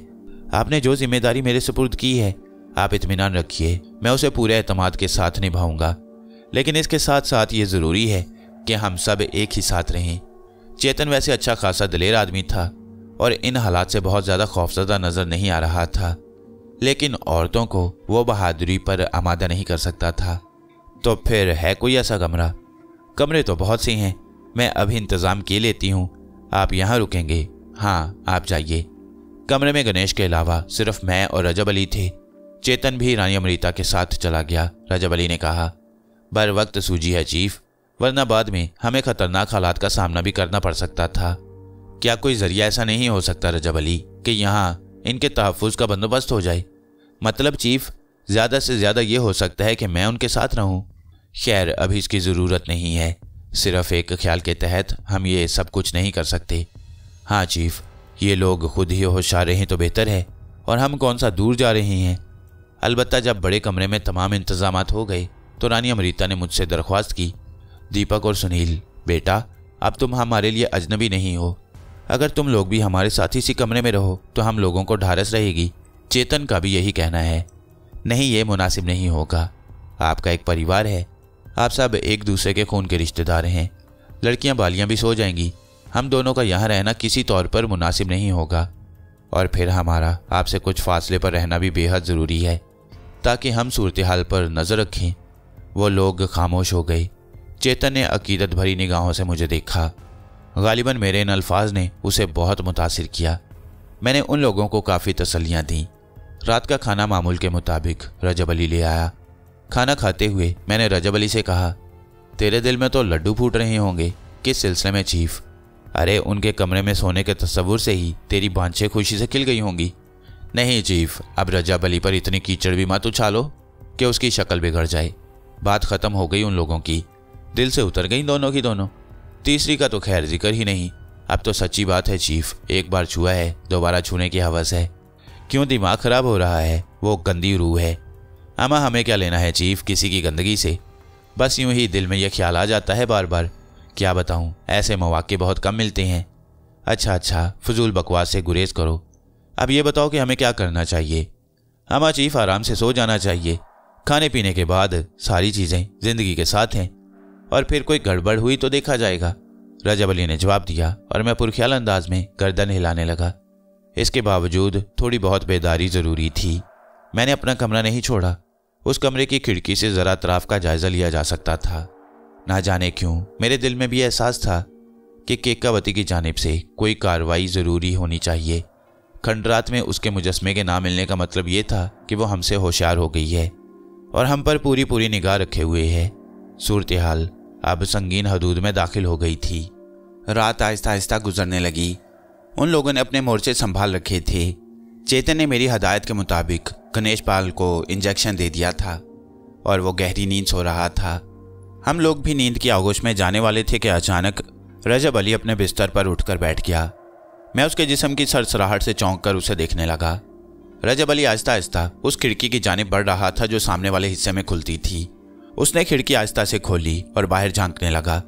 आपने जो ज़िम्मेदारी मेरे सुपुर्द की है, आप इतमान रखिए, मैं उसे पूरे अतमाद के साथ निभाऊँगा। लेकिन इसके साथ साथ ये ज़रूरी है कि हम सब एक ही साथ रहें। चेतन वैसे अच्छा खासा दलेर आदमी था और इन हालात से बहुत ज़्यादा खौफजदा नज़र नहीं आ रहा था। लेकिन औरतों को वो बहादुरी पर आमादा नहीं कर सकता था। तो फिर है कोई ऐसा कमरा? कमरे तो बहुत से हैं। मैं अभी इंतज़ाम किए लेती हूँ। आप यहाँ रुकेंगे। हाँ आप जाइए। कमरे में गणेश के अलावा सिर्फ़ मैं और रजब अली थे। चेतन भी रानी अमृता के साथ चला गया, रजब अली ने कहा। बर वक्त सूझी है, चीफ। वरना बाद में हमें खतरनाक हालात का सामना भी करना पड़ सकता था। क्या कोई ज़रिया ऐसा नहीं हो सकता, रजब अली, कि यहाँ इनके तहफ़ का बंदोबस्त हो जाए। मतलब चीफ, ज़्यादा से ज़्यादा ये हो सकता है कि मैं उनके साथ रहूँ। खैर, अभी इसकी ज़रूरत नहीं है। सिर्फ़ एक ख्याल के तहत हम ये सब कुछ नहीं कर सकते। हाँ चीफ, ये लोग खुद ही होशियार हैं तो बेहतर है। और हम कौन सा दूर जा रहे हैं? अलबत्त जब बड़े कमरे में तमाम इंतज़ाम हो गए तो रानी अमरीता ने मुझसे दरख्वास्त की। दीपक और सुनील, बेटा, अब तुम हमारे लिए अजनबी नहीं हो। अगर तुम लोग भी हमारे साथ इसी कमरे में रहो तो हम लोगों को ढारस रहेगी। चेतन का भी यही कहना है। नहीं, ये मुनासिब नहीं होगा। आपका एक परिवार है। आप सब एक दूसरे के खून के रिश्तेदार हैं। लड़कियाँ बालियाँ भी सो जाएँगी। हम दोनों का यहाँ रहना किसी तौर पर मुनासिब नहीं होगा। और फिर हमारा आपसे कुछ फासले पर रहना भी बेहद ज़रूरी है। ताकि हम सूरत हाल पर नज़र रखें। वो लोग खामोश हो गए। चेतन ने अकीदत भरी निगाहों से मुझे देखा। गालिबा मेरे इन अल्फाज ने उसे बहुत मुतासर किया। मैंने उन लोगों को काफ़ी तसलियाँ दीं। रात का खाना मामूल के मुताबिक रजब अली ले आया। खाना खाते हुए मैंने रजब अली से कहा, तेरे दिल में तो लड्डू फूट रहे होंगे, किस सिलसिले में चीफ? अरे, उनके कमरे में सोने के तस्वुर से ही तेरी बांछे खुशी से खिल गई होंगी। नहीं चीफ, अब रजब अली पर इतनी कीचड़ भी मत उछालो कि उसकी शक्ल बिगड़ जाए। बात ख़त्म हो गई उन लोगों की। दिल से उतर गई दोनों की दोनों। तीसरी का तो खैर ज़िक्र ही नहीं। अब तो सच्ची बात है, चीफ। एक बार छुआ है, दोबारा छूने की हवस है। क्यों दिमाग खराब हो रहा है? वो गंदी रूह है। अमा हमें क्या लेना है, चीफ, किसी की गंदगी से? बस यूँ ही दिल में यह ख्याल आ जाता है बार बार क्या बताऊँ, ऐसे मौाक़े बहुत कम मिलते हैं। अच्छा अच्छा फजूल बकवास से गुरेज करो। अब ये बताओ कि हमें क्या करना चाहिए? हमा चीफ, आराम से सो जाना चाहिए। खाने पीने के बाद सारी चीज़ें ज़िंदगी के साथ हैं। और फिर कोई गड़बड़ हुई तो देखा जाएगा। रजब अली ने जवाब दिया और मैं पुरख्याल अंदाज में गर्दन हिलाने लगा। इसके बावजूद थोड़ी बहुत बेदारी ज़रूरी थी। मैंने अपना कमरा नहीं छोड़ा। उस कमरे की खिड़की से ज़रा अतराफ का जायज़ा लिया जा सकता था। ना जाने क्यों, मेरे दिल में भी एहसास था कि केकावती की जानब से कोई कार्रवाई ज़रूरी होनी चाहिए। खंडरात में उसके मुजस्मे के ना मिलने का मतलब ये था कि वो हमसे होशियार हो गई है और हम पर पूरी पूरी निगाह रखे हुए है। सूरत हाल अब संगीन हदूद में दाखिल हो गई थी। रात आहिस्ता आहिस्ता गुजरने लगी। उन लोगों ने अपने मोर्चे संभाल रखे थे। चेतन ने मेरी हदायत के मुताबिक गणेश पाल को इंजेक्शन दे दिया था और वो गहरी नींद सो रहा था। हम लोग भी नींद की आगोश में जाने वाले थे कि अचानक रजब अली अपने बिस्तर पर उठकर बैठ गया। मैं उसके जिसम की सरसराहट से चौंक कर उसे देखने लगा। रजब अली आहिस्ता आहिस्ता उस खिड़की की जानब बढ़ रहा था जो सामने वाले हिस्से में खुलती थी। उसने खिड़की आहिस्ता से खोली और बाहर झांकने लगा।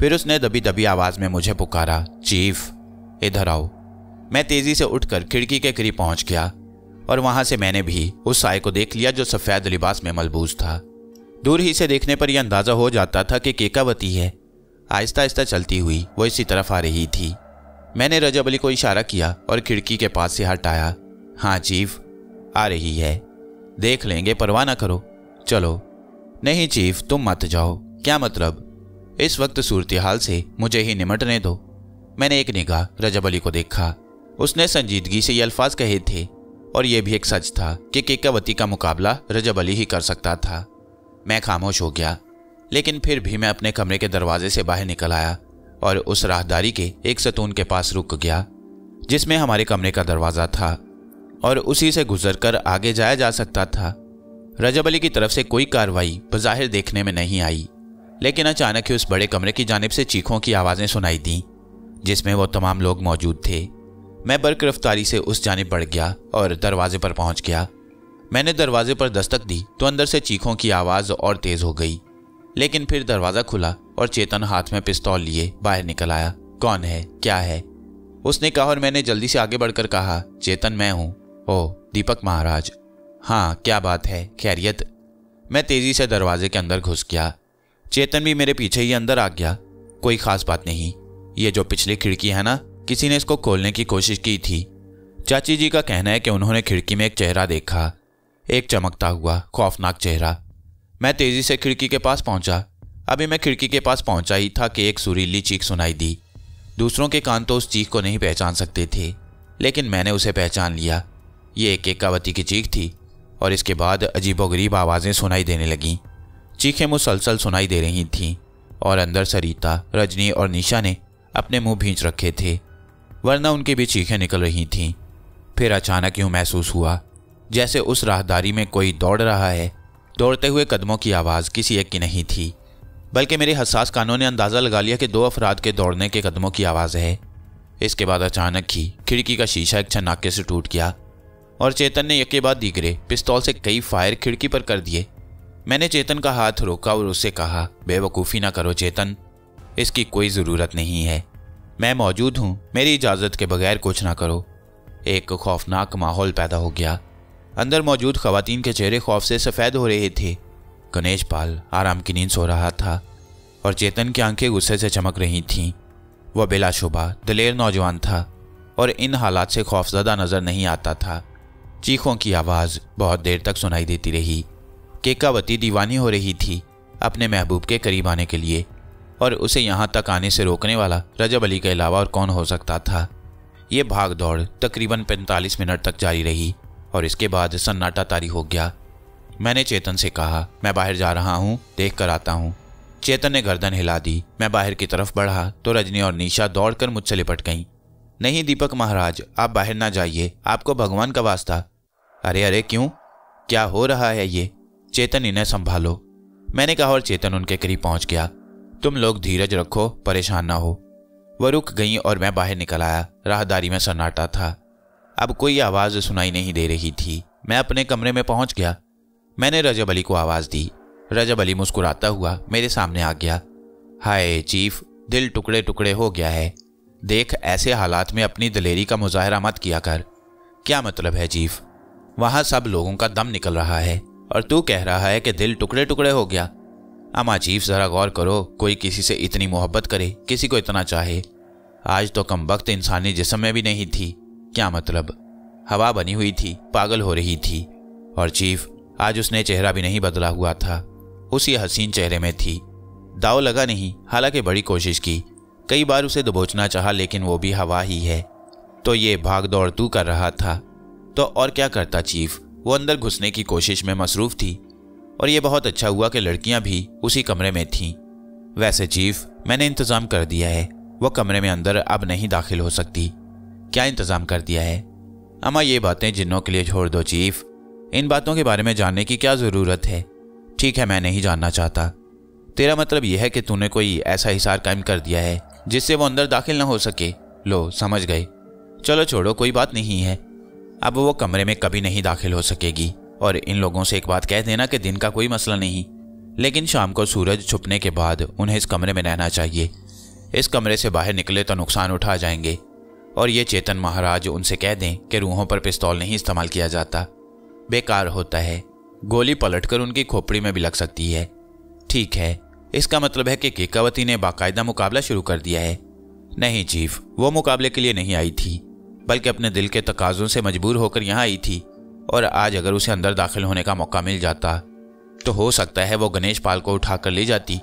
फिर उसने दबी दबी आवाज़ में मुझे पुकारा, चीफ, इधर आओ। मैं तेज़ी से उठकर खिड़की के करीब पहुँच गया और वहाँ से मैंने भी उस साय को देख लिया जो सफ़ेद लिबास में मलबूज था। दूर ही से देखने पर यह अंदाज़ा हो जाता था कि केकावती है। आहिस्ता आहिस्ता चलती हुई वो इसी तरफ़ आ रही थी। मैंने रजब अली को इशारा किया और खिड़की के पास से हटाया। हाँ चीफ, आ रही है। देख लेंगे, परवाह ना करो। चलो। नहीं चीफ, तुम मत जाओ। क्या मतलब? इस वक्त सूरत हाल से मुझे ही निमटने दो। मैंने एक निगाह रजब अली को देखा। उसने संजीदगी से ये अल्फाज कहे थे, और यह भी एक सच था कि केकावती का मुकाबला रजब अली ही कर सकता था। मैं खामोश हो गया, लेकिन फिर भी मैं अपने कमरे के दरवाजे से बाहर निकल आया, और उस राहदारी के एक सतून के पास रुक गया, जिसमें हमारे कमरे का दरवाज़ा था, और उसी से गुजरकर आगे जाया जा सकता था। रजब अली की तरफ़ से कोई कार्रवाई बज़ाहिर देखने में नहीं आई, लेकिन अचानक ही उस बड़े कमरे की जानब से चीखों की आवाज़ें सुनाई दी, जिसमें वो तमाम लोग मौजूद थे। मैं बर्क रफ्तारी से उस जानब बढ़ गया और दरवाजे पर पहुँच गया। मैंने दरवाजे पर दस्तक दी तो अंदर से चीखों की आवाज़ और तेज़ हो गई। लेकिन फिर दरवाज़ा खुला और चेतन हाथ में पिस्तौल लिए बाहर निकल आया। कौन है? क्या है? उसने कहा और मैंने जल्दी से आगे बढ़कर कहा, चेतन मैं हूँ। ओ दीपक महाराज। हाँ क्या बात है, खैरियत। मैं तेज़ी से दरवाजे के अंदर घुस गया। चेतन भी मेरे पीछे ही अंदर आ गया। कोई खास बात नहीं। ये जो पिछली खिड़की है ना, किसी ने इसको खोलने की कोशिश की थी। चाची जी का कहना है कि उन्होंने खिड़की में एक चेहरा देखा। एक चमकता हुआ, खौफनाक चेहरा। मैं तेज़ी से खिड़की के पास पहुँचा। अभी मैं खिड़की के पास पहुँचा ही था कि एक सुरीली चीख सुनाई दी। दूसरों के कान तो उस चीख को नहीं पहचान सकते थे, लेकिन मैंने उसे पहचान लिया। ये एक एकावती की चीख थी। और इसके बाद अजीबोगरीब आवाज़ें सुनाई देने लगीं। चीखें मुसलसल सुनाई दे रही थीं, और अंदर सरिता, रजनी और निशा ने अपने मुँह भींच रखे थे, वरना उनकी भी चीखें निकल रही थीं। फिर अचानक यूँ महसूस हुआ, जैसे उस राहदारी में कोई दौड़ रहा है। दौड़ते हुए कदमों की आवाज़ किसी एक की नहीं थी, बल्कि मेरे हसास कानों ने अंदाज़ा लगा लिया कि दो अफराद के दौड़ने के कदमों की आवाज़ है। इसके बाद अचानक ही खिड़की का शीशा एक छन्नाके से टूट गया और चेतन ने यके बाद दीगरे, पिस्तौल से कई फायर खिड़की पर कर दिए। मैंने चेतन का हाथ रोका और उससे कहा, बेवकूफ़ी ना करो चेतन, इसकी कोई ज़रूरत नहीं है। मैं मौजूद हूँ, मेरी इजाज़त के बगैर कुछ ना करो। एक खौफनाक माहौल पैदा हो गया। अंदर मौजूद खातन के चेहरे खौफ से सफ़ेद हो रहे थे। गणेश पाल, आराम की नींद सो रहा था और चेतन की आँखें गुस्से से चमक रही थीं। वह बिलाशुबा, दलेर नौजवान था और इन हालात से खौफजदा नज़र नहीं आता था। चीखों की आवाज़ बहुत देर तक सुनाई देती रही। केकावती दीवानी हो रही थी अपने महबूब के करीब आने के लिए, और उसे यहाँ तक आने से रोकने वाला रजब अली के अलावा और कौन हो सकता था? ये भाग दौड़ तकरीबन 45 मिनट तक जारी रही, और इसके बाद सन्नाटा तारी हो गया। मैंने चेतन से कहा, मैं बाहर जा रहा हूँ, देख कर आता हूँ। चेतन ने गर्दन हिला दी। मैं बाहर की तरफ़ बढ़ा तो रजनी और निशा दौड़कर मुझसे लिपट गईं। नहीं, दीपक महाराज, आप बाहर ना जाइए। आपको भगवान का वास्ता अरे अरे, क्यों? क्या हो रहा है ये? चेतन इन्हें संभालो। मैंने कहा, और चेतन उनके करीब पहुँच गया। तुम लोग धीरज रखो, परेशान ना हो। वह रुक गई और मैं बाहर निकल आया। राहदारी में सन्नाटा था। अब कोई आवाज़ सुनाई नहीं दे रही थी। मैं अपने कमरे में पहुँच गया। मैंने रजब अली को आवाज़ दी। रजब अली मुस्कुराता हुआ मेरे सामने आ गया। हाय, चीफ, दिल टुकड़े टुकड़े हो गया है। देख, ऐसे हालात में अपनी दलेरी का मुजाहरा मत किया कर। क्या मतलब है, चीफ? वहाँ सब लोगों का दम निकल रहा है और तू कह रहा है कि दिल टुकड़े टुकड़े हो गया। अमा चीफ जरा गौर करो, कोई किसी से इतनी मोहब्बत करे, किसी को इतना चाहे। आज तो कम वक्त इंसानी जिसम में भी नहीं थी। क्या मतलब? हवा बनी हुई थी, पागल हो रही थी। और चीफ, आज उसने चेहरा भी नहीं बदला हुआ था। उसी हसीन चेहरे में थी। दाव लगा नहीं, हालाँकि बड़ी कोशिश की। कई बार उसे दबोचना चाहा, लेकिन वो भी हवा ही है। तो ये भाग दौड़ तू कर रहा था। तो और क्या करता चीफ? वो अंदर घुसने की कोशिश में मसरूफ थी। और ये बहुत अच्छा हुआ कि लड़कियाँ भी उसी कमरे में थीं। वैसे चीफ, मैंने इंतज़ाम कर दिया है। वो कमरे में अंदर अब नहीं दाखिल हो सकती। क्या इंतज़ाम कर दिया है? अमा ये बातें जिन्नों के लिए छोड़ दो चीफ। इन बातों के बारे में जानने की क्या ज़रूरत है? ठीक है, मैं नहीं जानना चाहता। तेरा मतलब यह है कि तूने कोई ऐसा हिसार कायम कर दिया है, जिससे वो अंदर दाखिल ना हो सके? लो, समझ गए। चलो छोड़ो, कोई बात नहीं है। अब वो कमरे में कभी नहीं दाखिल हो सकेगी। और इन लोगों से एक बात कह देना कि दिन का कोई मसला नहीं। लेकिन शाम को सूरज छुपने के बाद उन्हें इस कमरे में रहना चाहिए। इस कमरे से बाहर निकले तो नुकसान उठा जाएँगे। और ये चेतन महाराज उनसे कह दें कि रूहों पर पिस्तौल नहीं इस्तेमाल किया जाता। बेकार होता है। गोली पलटकर उनकी खोपड़ी में भी लग सकती है। ठीक है, इसका मतलब है कि केकावती ने बाकायदा मुकाबला शुरू कर दिया है। नहीं, चीफ, वो मुकाबले के लिए नहीं आई थी। बल्कि अपने दिल के तकाजों से मजबूर होकर यहाँ आई थी, और आज अगर उसे अंदर दाखिल होने का मौका मिल जाता तो हो सकता है वो गणेश पाल को उठाकर ले जाती,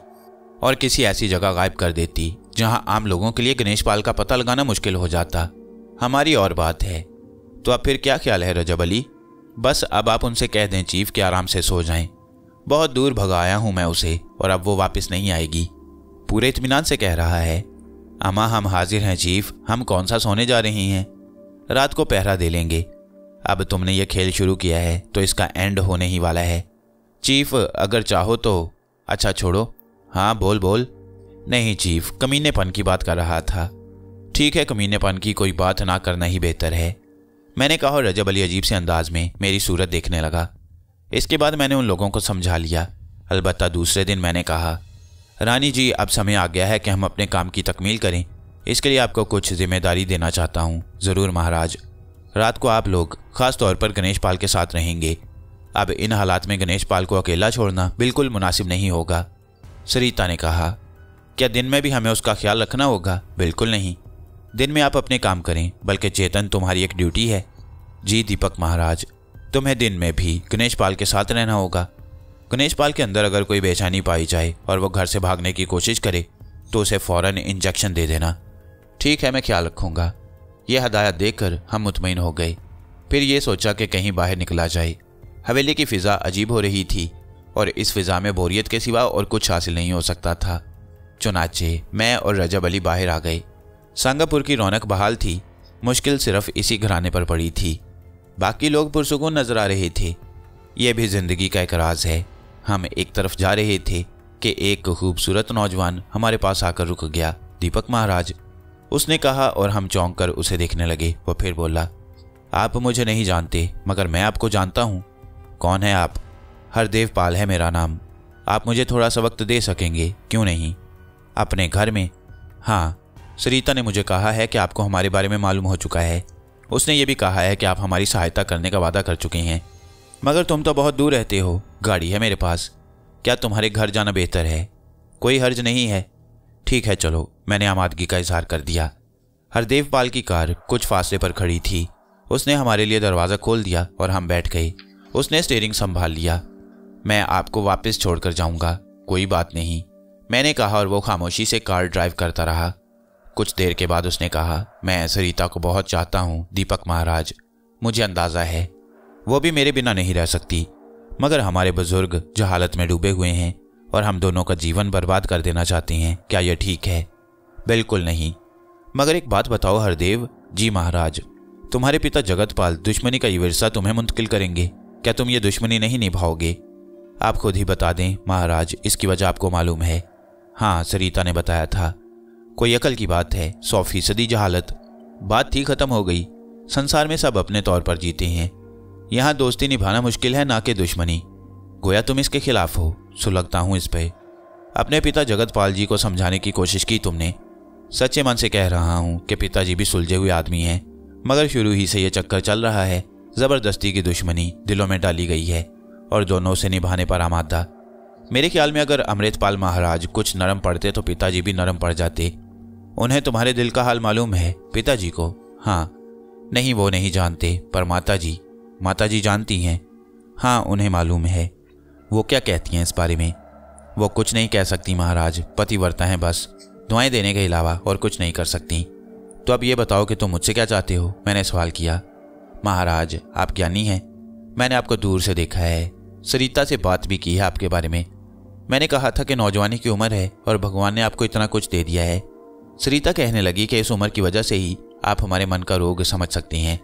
और किसी ऐसी जगह गायब कर देती, जहाँ आम लोगों के लिए गणेश पाल का पता लगाना मुश्किल हो जाता। हमारी और बात है। तो अब फिर क्या ख्याल है रजब अली? बस अब आप उनसे कह दें, चीफ कि आराम से सो जाएँ। बहुत दूर भगाया हूँ मैं उसे, और अब वो वापस नहीं आएगी। पूरे इतमान से कह रहा है अमा हम हाजिर हैं, चीफ। हम कौन सा सोने जा रही हैं? रात को पहरा दे लेंगे। अब तुमने ये खेल शुरू किया है तो इसका एंड होने ही वाला है। चीफ, अगर चाहो तो। अच्छा छोड़ो। हाँ बोल बोल। नहीं, चीफ, कमीनेपन की बात कर रहा था। ठीक है, कमीनेपन की कोई बात ना करना ही बेहतर है। मैंने कहा और रजब अली अजीब से अंदाज में मेरी सूरत देखने लगा। इसके बाद मैंने उन लोगों को समझा लिया। अलबत्ता दूसरे दिन मैंने कहा, रानी जी, अब समय आ गया है कि हम अपने काम की तकमील करें। इसके लिए आपको कुछ ज़िम्मेदारी देना चाहता हूँ। ज़रूर महाराज। रात को आप लोग खास तौर पर गणेश पाल के साथ रहेंगे। अब इन हालात में गणेश पाल को अकेला छोड़ना बिल्कुल मुनासिब नहीं होगा, सरिता ने कहा। क्या दिन में भी हमें उसका ख्याल रखना होगा? बिल्कुल नहीं। दिन में आप अपने काम करें, बल्कि चेतन तुम्हारी एक ड्यूटी है। जी दीपक महाराज, तुम्हें दिन में भी गणेश पाल के साथ रहना होगा। गणेश पाल के अंदर अगर कोई बेचैनी पाई जाए और वो घर से भागने की कोशिश करे तो उसे फ़ौरन इंजेक्शन दे देना। ठीक है, मैं ख्याल रखूँगा। यह हदायत देकर हम मुतमिन हो गए। फिर ये सोचा कि कहीं बाहर निकला जाए। हवेली की फ़िज़ा अजीब हो रही थी और इस फिज़ा में बोरियत के सिवा और कुछ हासिल नहीं हो सकता था। चुनाचे मैं और रजब अली बाहर आ गए। सांगापुर की रौनक बहाल थी। मुश्किल सिर्फ़ इसी घराने पर पड़ी थी। बाकी लोग पुरसकून नज़र आ रहे थे। यह भी ज़िंदगी का एक राज है। हम एक तरफ़ जा रहे थे कि एक खूबसूरत नौजवान हमारे पास आकर रुक गया। दीपक महाराज उसने कहा और हम चौंक कर उसे देखने लगे। वो फिर बोला, आप मुझे नहीं जानते, मगर मैं आपको जानता हूँ। कौन है आप? हरदेव पाल है मेरा नाम। आप मुझे थोड़ा सा वक्त दे सकेंगे, क्यों नहीं? अपने घर में? हाँ सरिता ने मुझे कहा है कि आपको हमारे बारे में मालूम हो चुका है। उसने ये भी कहा है कि आप हमारी सहायता करने का वादा कर चुके हैं। मगर तुम तो बहुत दूर रहते हो, गाड़ी है मेरे पास। क्या तुम्हारे घर जाना बेहतर है? कोई हर्ज नहीं है। ठीक है, चलो, मैंने आमादगी का इजहार कर दिया। हरदेव पाल की कार कुछ फासले पर खड़ी थी। उसने हमारे लिए दरवाज़ा खोल दिया और हम बैठ गए। उसने स्टेयरिंग संभाल लिया। मैं आपको वापस छोड़कर जाऊँगा, कोई बात नहीं। मैंने कहा और वो खामोशी से कार ड्राइव करता रहा। कुछ देर के बाद उसने कहा, मैं सरिता को बहुत चाहता हूँ, दीपक महाराज। मुझे अंदाज़ा है। वो भी मेरे बिना नहीं रह सकती। मगर हमारे बुज़ुर्ग जहालत में डूबे हुए हैं। और हम दोनों का जीवन बर्बाद कर देना चाहते हैं। क्या यह ठीक है? बिल्कुल नहीं। मगर एक बात बताओ, हरदेव जी महाराज, तुम्हारे पिता जगतपाल, दुश्मनी का ये विरसा तुम्हें मुंतकिल करेंगे। क्या तुम ये दुश्मनी नहीं निभाओगे? आप खुद ही बता दें महाराज, इसकी वजह आपको मालूम है। हाँ सरिता ने बताया था। कोई अकल की बात है, सौ फ़ीसदी जहालत। बात थी खत्म हो गई। संसार में सब अपने तौर पर जीते हैं। यहाँ दोस्ती निभाना मुश्किल है, ना कि दुश्मनी। गोया तुम इसके खिलाफ हो। सुलगता हूँ इस पे। अपने पिता जगतपाल जी को समझाने की कोशिश की तुमने। सच्चे मन से कह रहा हूँ कि पिताजी भी सुलझे हुए आदमी हैं, मगर शुरू ही से यह चक्कर चल रहा है। ज़बरदस्ती की दुश्मनी दिलों में डाली गई है और दोनों से निभाने पर आमादा। मेरे ख्याल में अगर अमृतपाल महाराज कुछ नरम पड़ते तो पिताजी भी नरम पड़ जाते। उन्हें तुम्हारे दिल का हाल मालूम है पिताजी को? हाँ। नहीं, वो नहीं जानते, पर माता जी माता जी जानती हैं। हाँ उन्हें मालूम है। वो क्या कहती हैं इस बारे में? वो कुछ नहीं कह सकती महाराज, पतिवर्ता हैं बस। दुआएँ देने के अलावा और कुछ नहीं कर सकती। तो अब ये बताओ कि तुम मुझसे क्या चाहते हो? मैंने सवाल किया। महाराज, आप ज्ञानी हैं। मैंने आपको दूर से देखा है। सरिता से बात भी की है आपके बारे में। मैंने कहा था कि नौजवानी की उम्र है और भगवान ने आपको इतना कुछ दे दिया है। सरिता कहने लगी कि इस उम्र की वजह से ही आप हमारे मन का रोग समझ सकती हैं।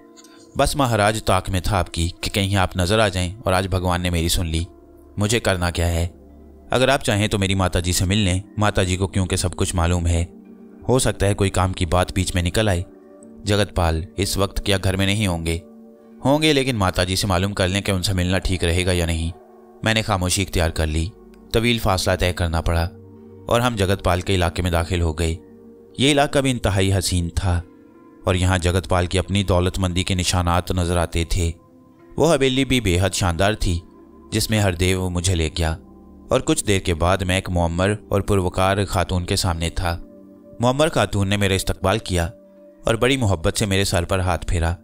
बस महाराज, ताक में था आपकी कि कहीं आप नज़र आ जाएँ और आज भगवान ने मेरी सुन ली। मुझे करना क्या है? अगर आप चाहें तो मेरी माता जी से मिल लें माता जी को क्योंकि सब कुछ मालूम है। हो सकता है कोई काम की बात बीच में निकल आए। जगतपाल, इस वक्त क्या घर में नहीं होंगे? होंगे, लेकिन माता जी से मालूम कर लें कि उनसे मिलना ठीक रहेगा या नहीं। मैंने खामोशी इख्तियार कर ली। तवील फासला तय करना पड़ा, और हम जगतपाल के इलाके में दाखिल हो गए। ये इलाका भी इंतहाई हसीन था, और यहाँ जगतपाल की अपनी दौलतमंदी के निशानात नज़र आते थे। वो हवेली भी बेहद शानदार थी। जिसमें हरदेव मुझे ले गया। और कुछ देर के बाद मैं एक मुअम्मर और पुरवकार खातून के सामने था। मोहम्मद खातून ने मेरा इस्तकबाल किया और बड़ी मोहब्बत से मेरे सर पर हाथ फेरा।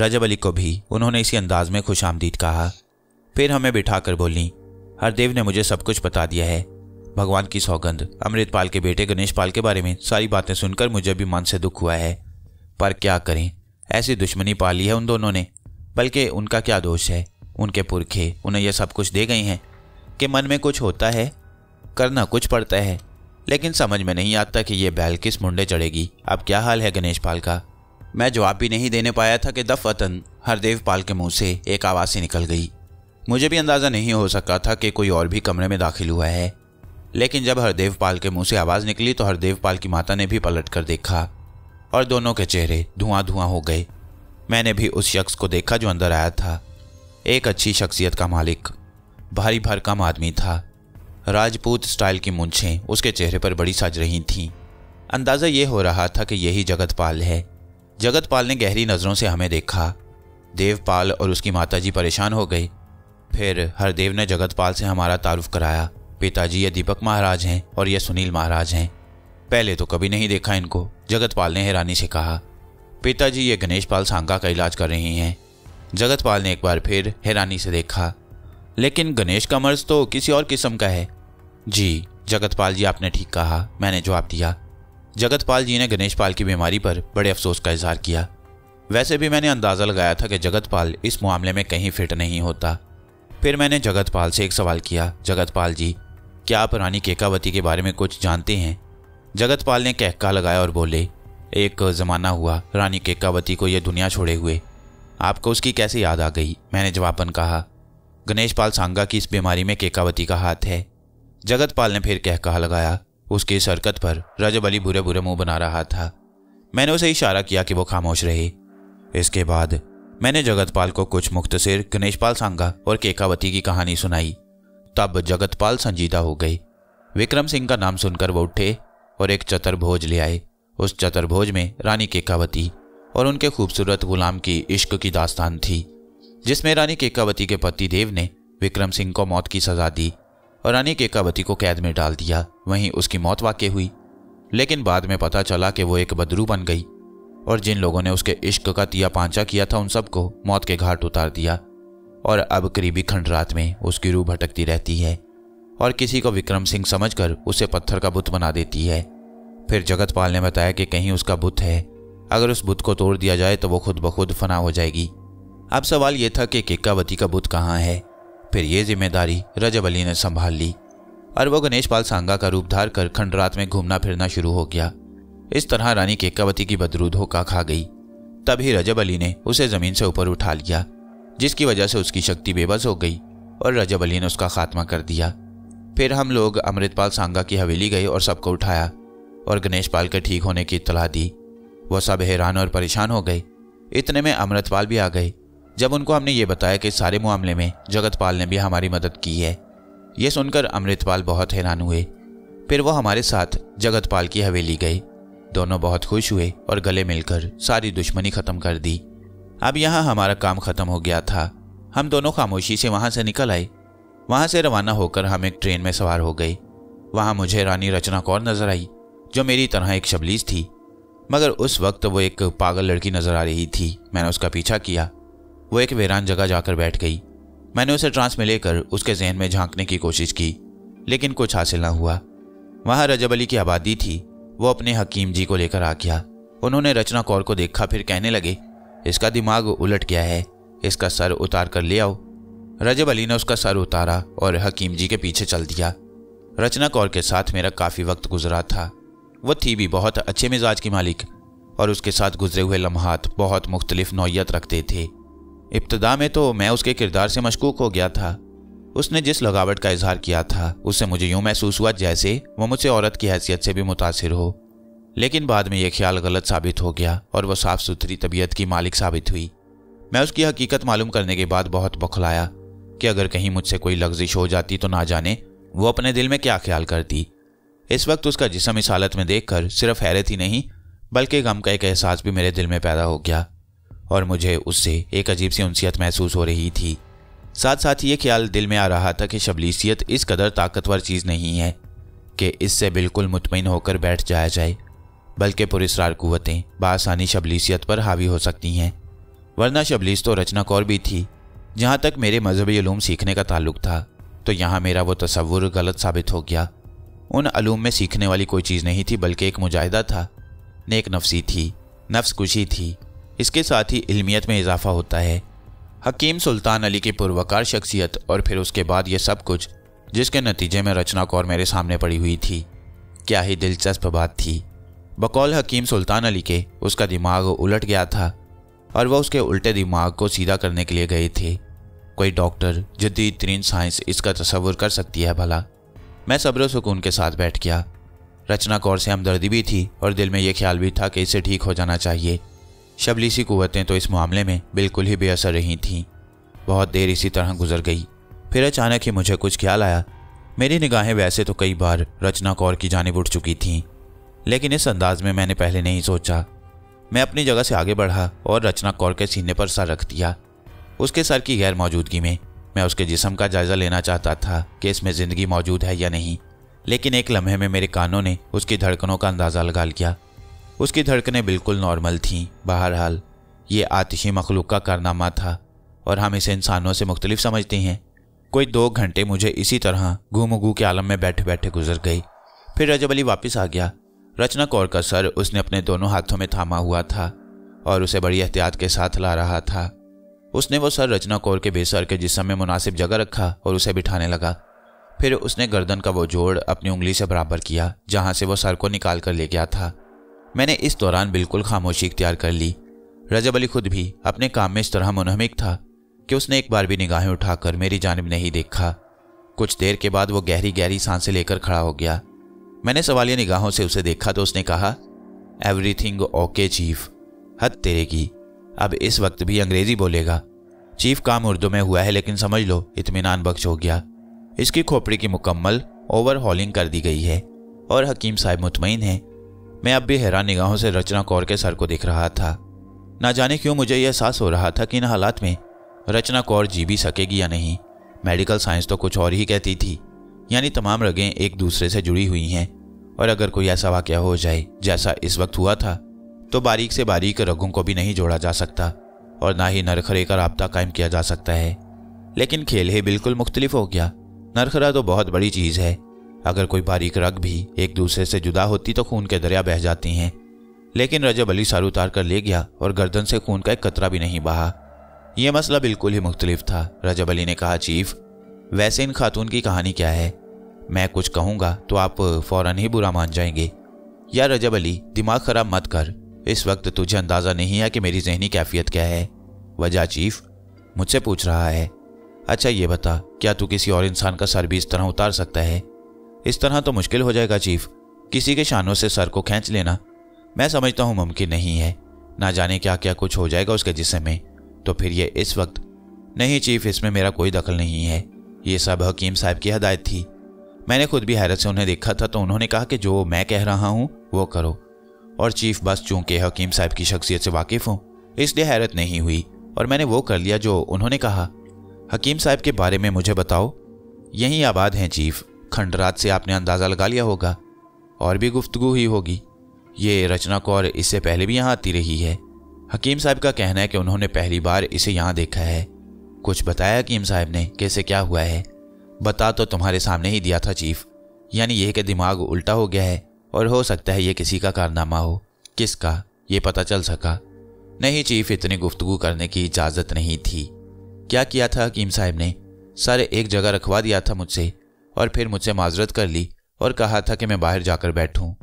रजब अली को भी उन्होंने इसी अंदाज में खुश आमदीद कहा। फिर हमें बिठाकर बोली हरदेव ने मुझे सब कुछ बता दिया है। भगवान की सौगंध, अमृतपाल के बेटे गणेश पाल के बारे में सारी बातें सुनकर मुझे भी मन से दुख हुआ है। पर क्या करें? ऐसी दुश्मनी पाली है उन दोनों ने, बल्कि उनका क्या दोष है? उनके पुरखे उन्हें यह सब कुछ दे गए हैं कि मन में कुछ होता है, करना कुछ पड़ता है, लेकिन समझ में नहीं आता कि यह बैल किस मुंडे चढ़ेगी। अब क्या हाल है गणेश पाल का? मैं जवाब भी नहीं देने पाया था कि दफवतन हरदेव पाल के मुँह से एक आवाज़ से निकल गई। मुझे भी अंदाज़ा नहीं हो सका था कि कोई और भी कमरे में दाखिल हुआ है। लेकिन जब हरदेव पाल के मुँह से आवाज़ निकली तो हरदेव पाल की माता ने भी पलट कर देखा और दोनों के चेहरे धुआँ धुआँ हो गए। मैंने भी उस शख्स को देखा जो अंदर आया था। एक अच्छी शख्सियत का मालिक, भारी भरकम आदमी था। राजपूत स्टाइल की मुंछें उसके चेहरे पर बड़ी सज रही थीं। अंदाज़ा ये हो रहा था कि यही जगतपाल है। जगतपाल ने गहरी नज़रों से हमें देखा। देवपाल और उसकी माताजी परेशान हो गए। फिर हरदेव ने जगतपाल से हमारा तारुफ कराया। पिताजी ये दीपक महाराज हैं और ये सुनील महाराज हैं। पहले तो कभी नहीं देखा इनको, जगतपाल ने हैरानी से कहा। पिताजी ये गणेश पाल सांगा का इलाज कर रही हैं। जगतपाल ने एक बार फिर हैरानी से देखा, लेकिन गणेश का मर्ज तो किसी और किस्म का है। जी, जगतपाल जी, आपने ठीक कहा, मैंने जवाब दिया। जगतपाल जी ने गणेश पाल की बीमारी पर बड़े अफसोस का इजहार किया। वैसे भी मैंने अंदाज़ा लगाया था कि जगतपाल इस मामले में कहीं फिट नहीं होता। फिर मैंने जगतपाल से एक सवाल किया, जगतपाल जी, क्या आप रानी केकावती के बारे में कुछ जानते हैं? जगतपाल ने कहका लगाया और बोले, एक ज़माना हुआ, रानी केकावती को यह दुनिया छोड़े हुए आपको उसकी कैसे याद आ गई? मैंने जवाबन कहा गणेश पाल सांगा की इस बीमारी में केकावती का हाथ है। जगतपाल ने फिर कह कहा लगाया, उसकी इस हरकत पर रजब अली बुरे बुरे मुँह बना रहा था। मैंने उसे इशारा किया कि वो खामोश रहे। इसके बाद मैंने जगतपाल को कुछ मुख्तसर गणेशपाल सांगा और केकावती की कहानी सुनाई। तब जगतपाल संजीदा हो गई। विक्रम सिंह का नाम सुनकर वो उठे और एक चतुर्भोज ले आए। उस चतुर्भोज में रानी केकावती और उनके खूबसूरत गुलाम की इश्क की दास्तान थी, जिसमें रानी केकावती के पति देव ने विक्रम सिंह को मौत की सजा दी और रानी केकावती को कैद में डाल दिया। वहीं उसकी मौत वाक़ हुई, लेकिन बाद में पता चला कि वो एक बदरू बन गई और जिन लोगों ने उसके इश्क का तिया पांचा किया था, उन सबको मौत के घाट उतार दिया और अब करीबी खंड रात में उसकी रूह भटकती रहती है और किसी को विक्रम सिंह समझकर उसे पत्थर का बुत बना देती है। फिर जगतपाल ने बताया कि कहीं उसका बुत है अगर उस बुत को तोड़ दिया जाए तो वो खुद ब खुद फना हो जाएगी। अब सवाल यह था कि किक्कावती का बुत कहाँ है? फिर ये ज़िम्मेदारी रजब अली ने संभाल ली। और वो गणेश पाल सांगा का रूप धार कर खंडरात में घूमना फिरना शुरू हो गया। इस तरह रानी केकावती की बदरू धोखा खा गई। तभी रजब अली ने उसे ज़मीन से ऊपर उठा लिया, जिसकी वजह से उसकी शक्ति बेबस हो गई और रजब अली ने उसका खात्मा कर दिया। फिर हम लोग अमृतपाल सांगा की हवेली गए और सबको उठाया और गणेश पाल के ठीक होने की इतला दी। वो सब हैरान और परेशान हो गए। इतने में अमृतपाल भी आ गए। जब उनको हमने ये बताया कि सारे मामले में जगतपाल ने भी हमारी मदद की है, ये सुनकर अमृतपाल बहुत हैरान हुए। फिर वो हमारे साथ जगतपाल की हवेली गए। दोनों बहुत खुश हुए और गले मिलकर सारी दुश्मनी खत्म कर दी। अब यहाँ हमारा काम खत्म हो गया था। हम दोनों खामोशी से वहाँ से निकल आए। वहाँ से रवाना होकर हम एक ट्रेन में सवार हो गए। वहाँ मुझे रानी रचना कौर नज़र आई, जो मेरी तरह एक शबलीस थी। मगर उस वक्त वो एक पागल लड़की नज़र आ रही थी। मैंने उसका पीछा किया। वो एक वीरान जगह जाकर बैठ गई। मैंने उसे ट्रांस में लेकर उसके जहन में झांकने की कोशिश की, लेकिन कुछ हासिल ना हुआ। वहाँ रजब अली की आबादी थी। वो अपने हकीम जी को लेकर आ गया। उन्होंने रचना कौर को देखा, फिर कहने लगे, इसका दिमाग उलट गया है। इसका सर उतार कर ले आओ। रजब अली ने उसका सर उतारा और हकीम जी के पीछे चल दिया। रचना कौर के साथ मेरा काफ़ी वक्त गुजरा था। वो थी भी बहुत अच्छे मिजाज की मालिक, और उसके साथ गुजरे हुए लम्हात बहुत मुख्तलिफ़ नौीयत रखते थे। इब्तदा में तो मैं उसके किरदार से मशकूक हो गया था। उसने जिस लगावट का इजहार किया था, उससे मुझे यूँ महसूस हुआ जैसे वो मुझसे औरत की हैसियत से भी मुतासर हो। लेकिन बाद में यह ख्याल गलत साबित हो गया, और वह साफ़ सुथरी तबीयत की मालिक साबित हुई। मैं उसकी हकीकत मालूम करने के बाद बहुत बखलाया कि अगर कहीं मुझसे कोई लफ्जिश हो जाती तो ना जाने वो अपने दिल में क्या ख्याल करती। इस वक्त उसका जिसम इस हालत में देखकर सिर्फ़ हैरत ही नहीं, बल्कि गम का एक एहसास भी मेरे दिल में पैदा हो गया, और मुझे उससे एक अजीब सी उनसीयत महसूस हो रही थी। साथ साथ ये ख्याल दिल में आ रहा था कि शबलीसियत इस कदर ताकतवर चीज़ नहीं है कि इससे बिल्कुल मुतमिन होकर बैठ जाया जाए, बल्कि पुरस्कार कुतें बासानी शबलीसियत पर हावी हो सकती हैं। वरना शबलीस तो रचना कौर भी थी, जहाँ तक मेरे मजहबी अलूम सीखने का ताल्लुक था तो यहाँ मेरा वो तस्वुर गलत साबित हो गया। उन अलूम में सीखने वाली कोई चीज़ नहीं थी, बल्कि एक मुजाहिदा था, नेक नफसी थी, नफ्स कुशी थी। इसके साथ ही इल्मियत में इजाफा होता है। हकीम सुल्तान अली की पुरवकार शख्सियत और फिर उसके बाद ये सब कुछ, जिसके नतीजे में रचना कौर मेरे सामने पड़ी हुई थी, क्या ही दिलचस्प बात थी। बकौल हकीम सुल्तान अली के उसका दिमाग उलट गया था, और वह उसके उल्टे दिमाग को सीधा करने के लिए गए थे। कोई डॉक्टर, जदीद तरीन साइंस इसका तस्वुर कर सकती है भला। मैं सब्र सुकून के साथ बैठ गया। रचना कौर से हमदर्दी भी थी और दिल में यह ख्याल भी था कि इसे ठीक हो जाना चाहिए। शबलीसी कुतें तो इस मामले में बिल्कुल ही बेअसर रही थीं। बहुत देर इसी तरह गुजर गई। फिर अचानक ही मुझे कुछ ख्याल आया। मेरी निगाहें वैसे तो कई बार रचना कौर की जानब उठ चुकी थीं, लेकिन इस अंदाज में मैंने पहले नहीं सोचा। मैं अपनी जगह से आगे बढ़ा और रचना कौर के सीने पर सर रख दिया। उसके सर की गैर मौजूदगी में मैं उसके जिसम का जायज़ा लेना चाहता था कि इसमें ज़िंदगी मौजूद है या नहीं। लेकिन एक लम्हे में मेरे कानों ने उसकी धड़कनों का अंदाज़ा लगा लिया। उसकी धड़कनें बिल्कुल नॉर्मल थीं। बहरहाल, ये आतिशी मखलूक का कारनामा था और हम इसे इंसानों से मुख्तलिफ़ समझते हैं। कोई दो घंटे मुझे इसी तरह घूम घू के आलम में बैठे बैठे गुजर गई। फिर रजब अली वापस आ गया। रचना कौर का सर उसने अपने दोनों हाथों में थामा हुआ था और उसे बड़ी एहतियात के साथ ला रहा था। उसने वो सर रचना कौर के बेसर के जिसम में मुनासिब जगह रखा और उसे बिठाने लगा। फिर उसने गर्दन का वो जोड़ अपनी उंगली से बराबर किया, जहाँ से वो सर को निकाल कर ले गया था। मैंने इस दौरान बिल्कुल खामोशी इख्तियार कर ली। रजब अली खुद भी अपने काम में इस तरह मुनहमिक था कि उसने एक बार भी निगाहें उठाकर मेरी जानब नहीं देखा। कुछ देर के बाद वो गहरी गहरी साँसें लेकर खड़ा हो गया। मैंने सवालिया निगाहों से उसे देखा तो उसने कहा एवरीथिंग ओके चीफ हद तेरे की। अब इस वक्त भी अंग्रेज़ी बोलेगा। चीफ काम उर्दू में हुआ है, लेकिन समझ लो इतमान बख्श हो गया। इसकी खोपड़ी की मुकम्मल ओवरहॉलिंग कर दी गई है, और हकीम साहब मुतमिन है। मैं अब भी हैरान निगाहों से रचना कौर के सर को देख रहा था। ना जाने क्यों मुझे यह एहसास हो रहा था कि इन हालात में रचना कौर जी भी सकेगी या नहीं। मेडिकल साइंस तो कुछ और ही कहती थी, यानी तमाम रगें एक दूसरे से जुड़ी हुई हैं। और अगर कोई ऐसा वाक़ हो जाए, जैसा इस वक्त हुआ था तो बारीक से बारीक रगों को भी नहीं जोड़ा जा सकता, और ना ही नरखरे का रबता कायम किया जा सकता है। लेकिन खेल ही बिल्कुल मुख्तलिफ़ हो गया। नरखरा तो बहुत बड़ी चीज़ है। अगर कोई बारीक रग भी एक दूसरे से जुदा होती तो खून के दरिया बह जाती हैं। लेकिन रजब अली सार उतार कर ले गया, और गर्दन से खून का एक कतरा भी नहीं बहा। यह मसला बिल्कुल ही मुख्तलिफ़ था, रजब अली ने कहा, चीफ, वैसे इन खातून की कहानी क्या है? मैं कुछ कहूँगा तो आप फ़ौरन ही बुरा मान जाएँगे। या रजब अली, दिमाग खराब मत कर। इस वक्त तुझे अंदाज़ा नहीं है कि मेरी जहनी कैफियत क्या है। वजह चीफ, मुझसे पूछ रहा है। अच्छा ये बता, क्या तू किसी और इंसान का सर भी इस तरह उतार सकता है? इस तरह तो मुश्किल हो जाएगा, चीफ। किसी के शानों से सर को खींच लेना, मैं समझता हूँ मुमकिन नहीं है। ना जाने क्या क्या कुछ हो जाएगा उसके जिसम में। तो फिर ये इस वक्त। नहीं, चीफ, इसमें मेरा कोई दखल नहीं है। ये सब हकीम साहब की हदायत थी। मैंने खुद भी हैरत से उन्हें देखा था तो उन्होंने कहा कि जो मैं कह रहा हूँ, वो करो। और चीफ बस चूँकि हकीम साहब की शख्सियत से वाकिफ़ हूँ, इसलिए हैरत नहीं हुई और मैंने वो कर लिया जो उन्होंने कहा। हकीम साहब के बारे में मुझे बताओ। यहीं आबाद हैं चीफ। खंडरात से आपने अंदाज़ा लगा लिया होगा। और भी गुफ्तगु ही होगी। ये रचना कौर इससे पहले भी यहाँ आती रही है। हकीम साहब का कहना है कि उन्होंने पहली बार इसे यहाँ देखा है। कुछ बताया हकीम साहब ने कैसे क्या हुआ है? बता तो तुम्हारे सामने ही दिया था चीफ। यानी यह कि दिमाग उल्टा हो गया है। और हो सकता है ये किसी का कारनामा हो। किसका? ये पता चल सका। नहीं, चीफ, इतनी गुफ्तगु करने की इजाज़त नहीं थी। क्या किया था हकीम साहब ने? सर एक जगह रखवा दिया था मुझसे और फिर मुझसे माजरत कर ली और कहा था कि मैं बाहर जाकर बैठूं।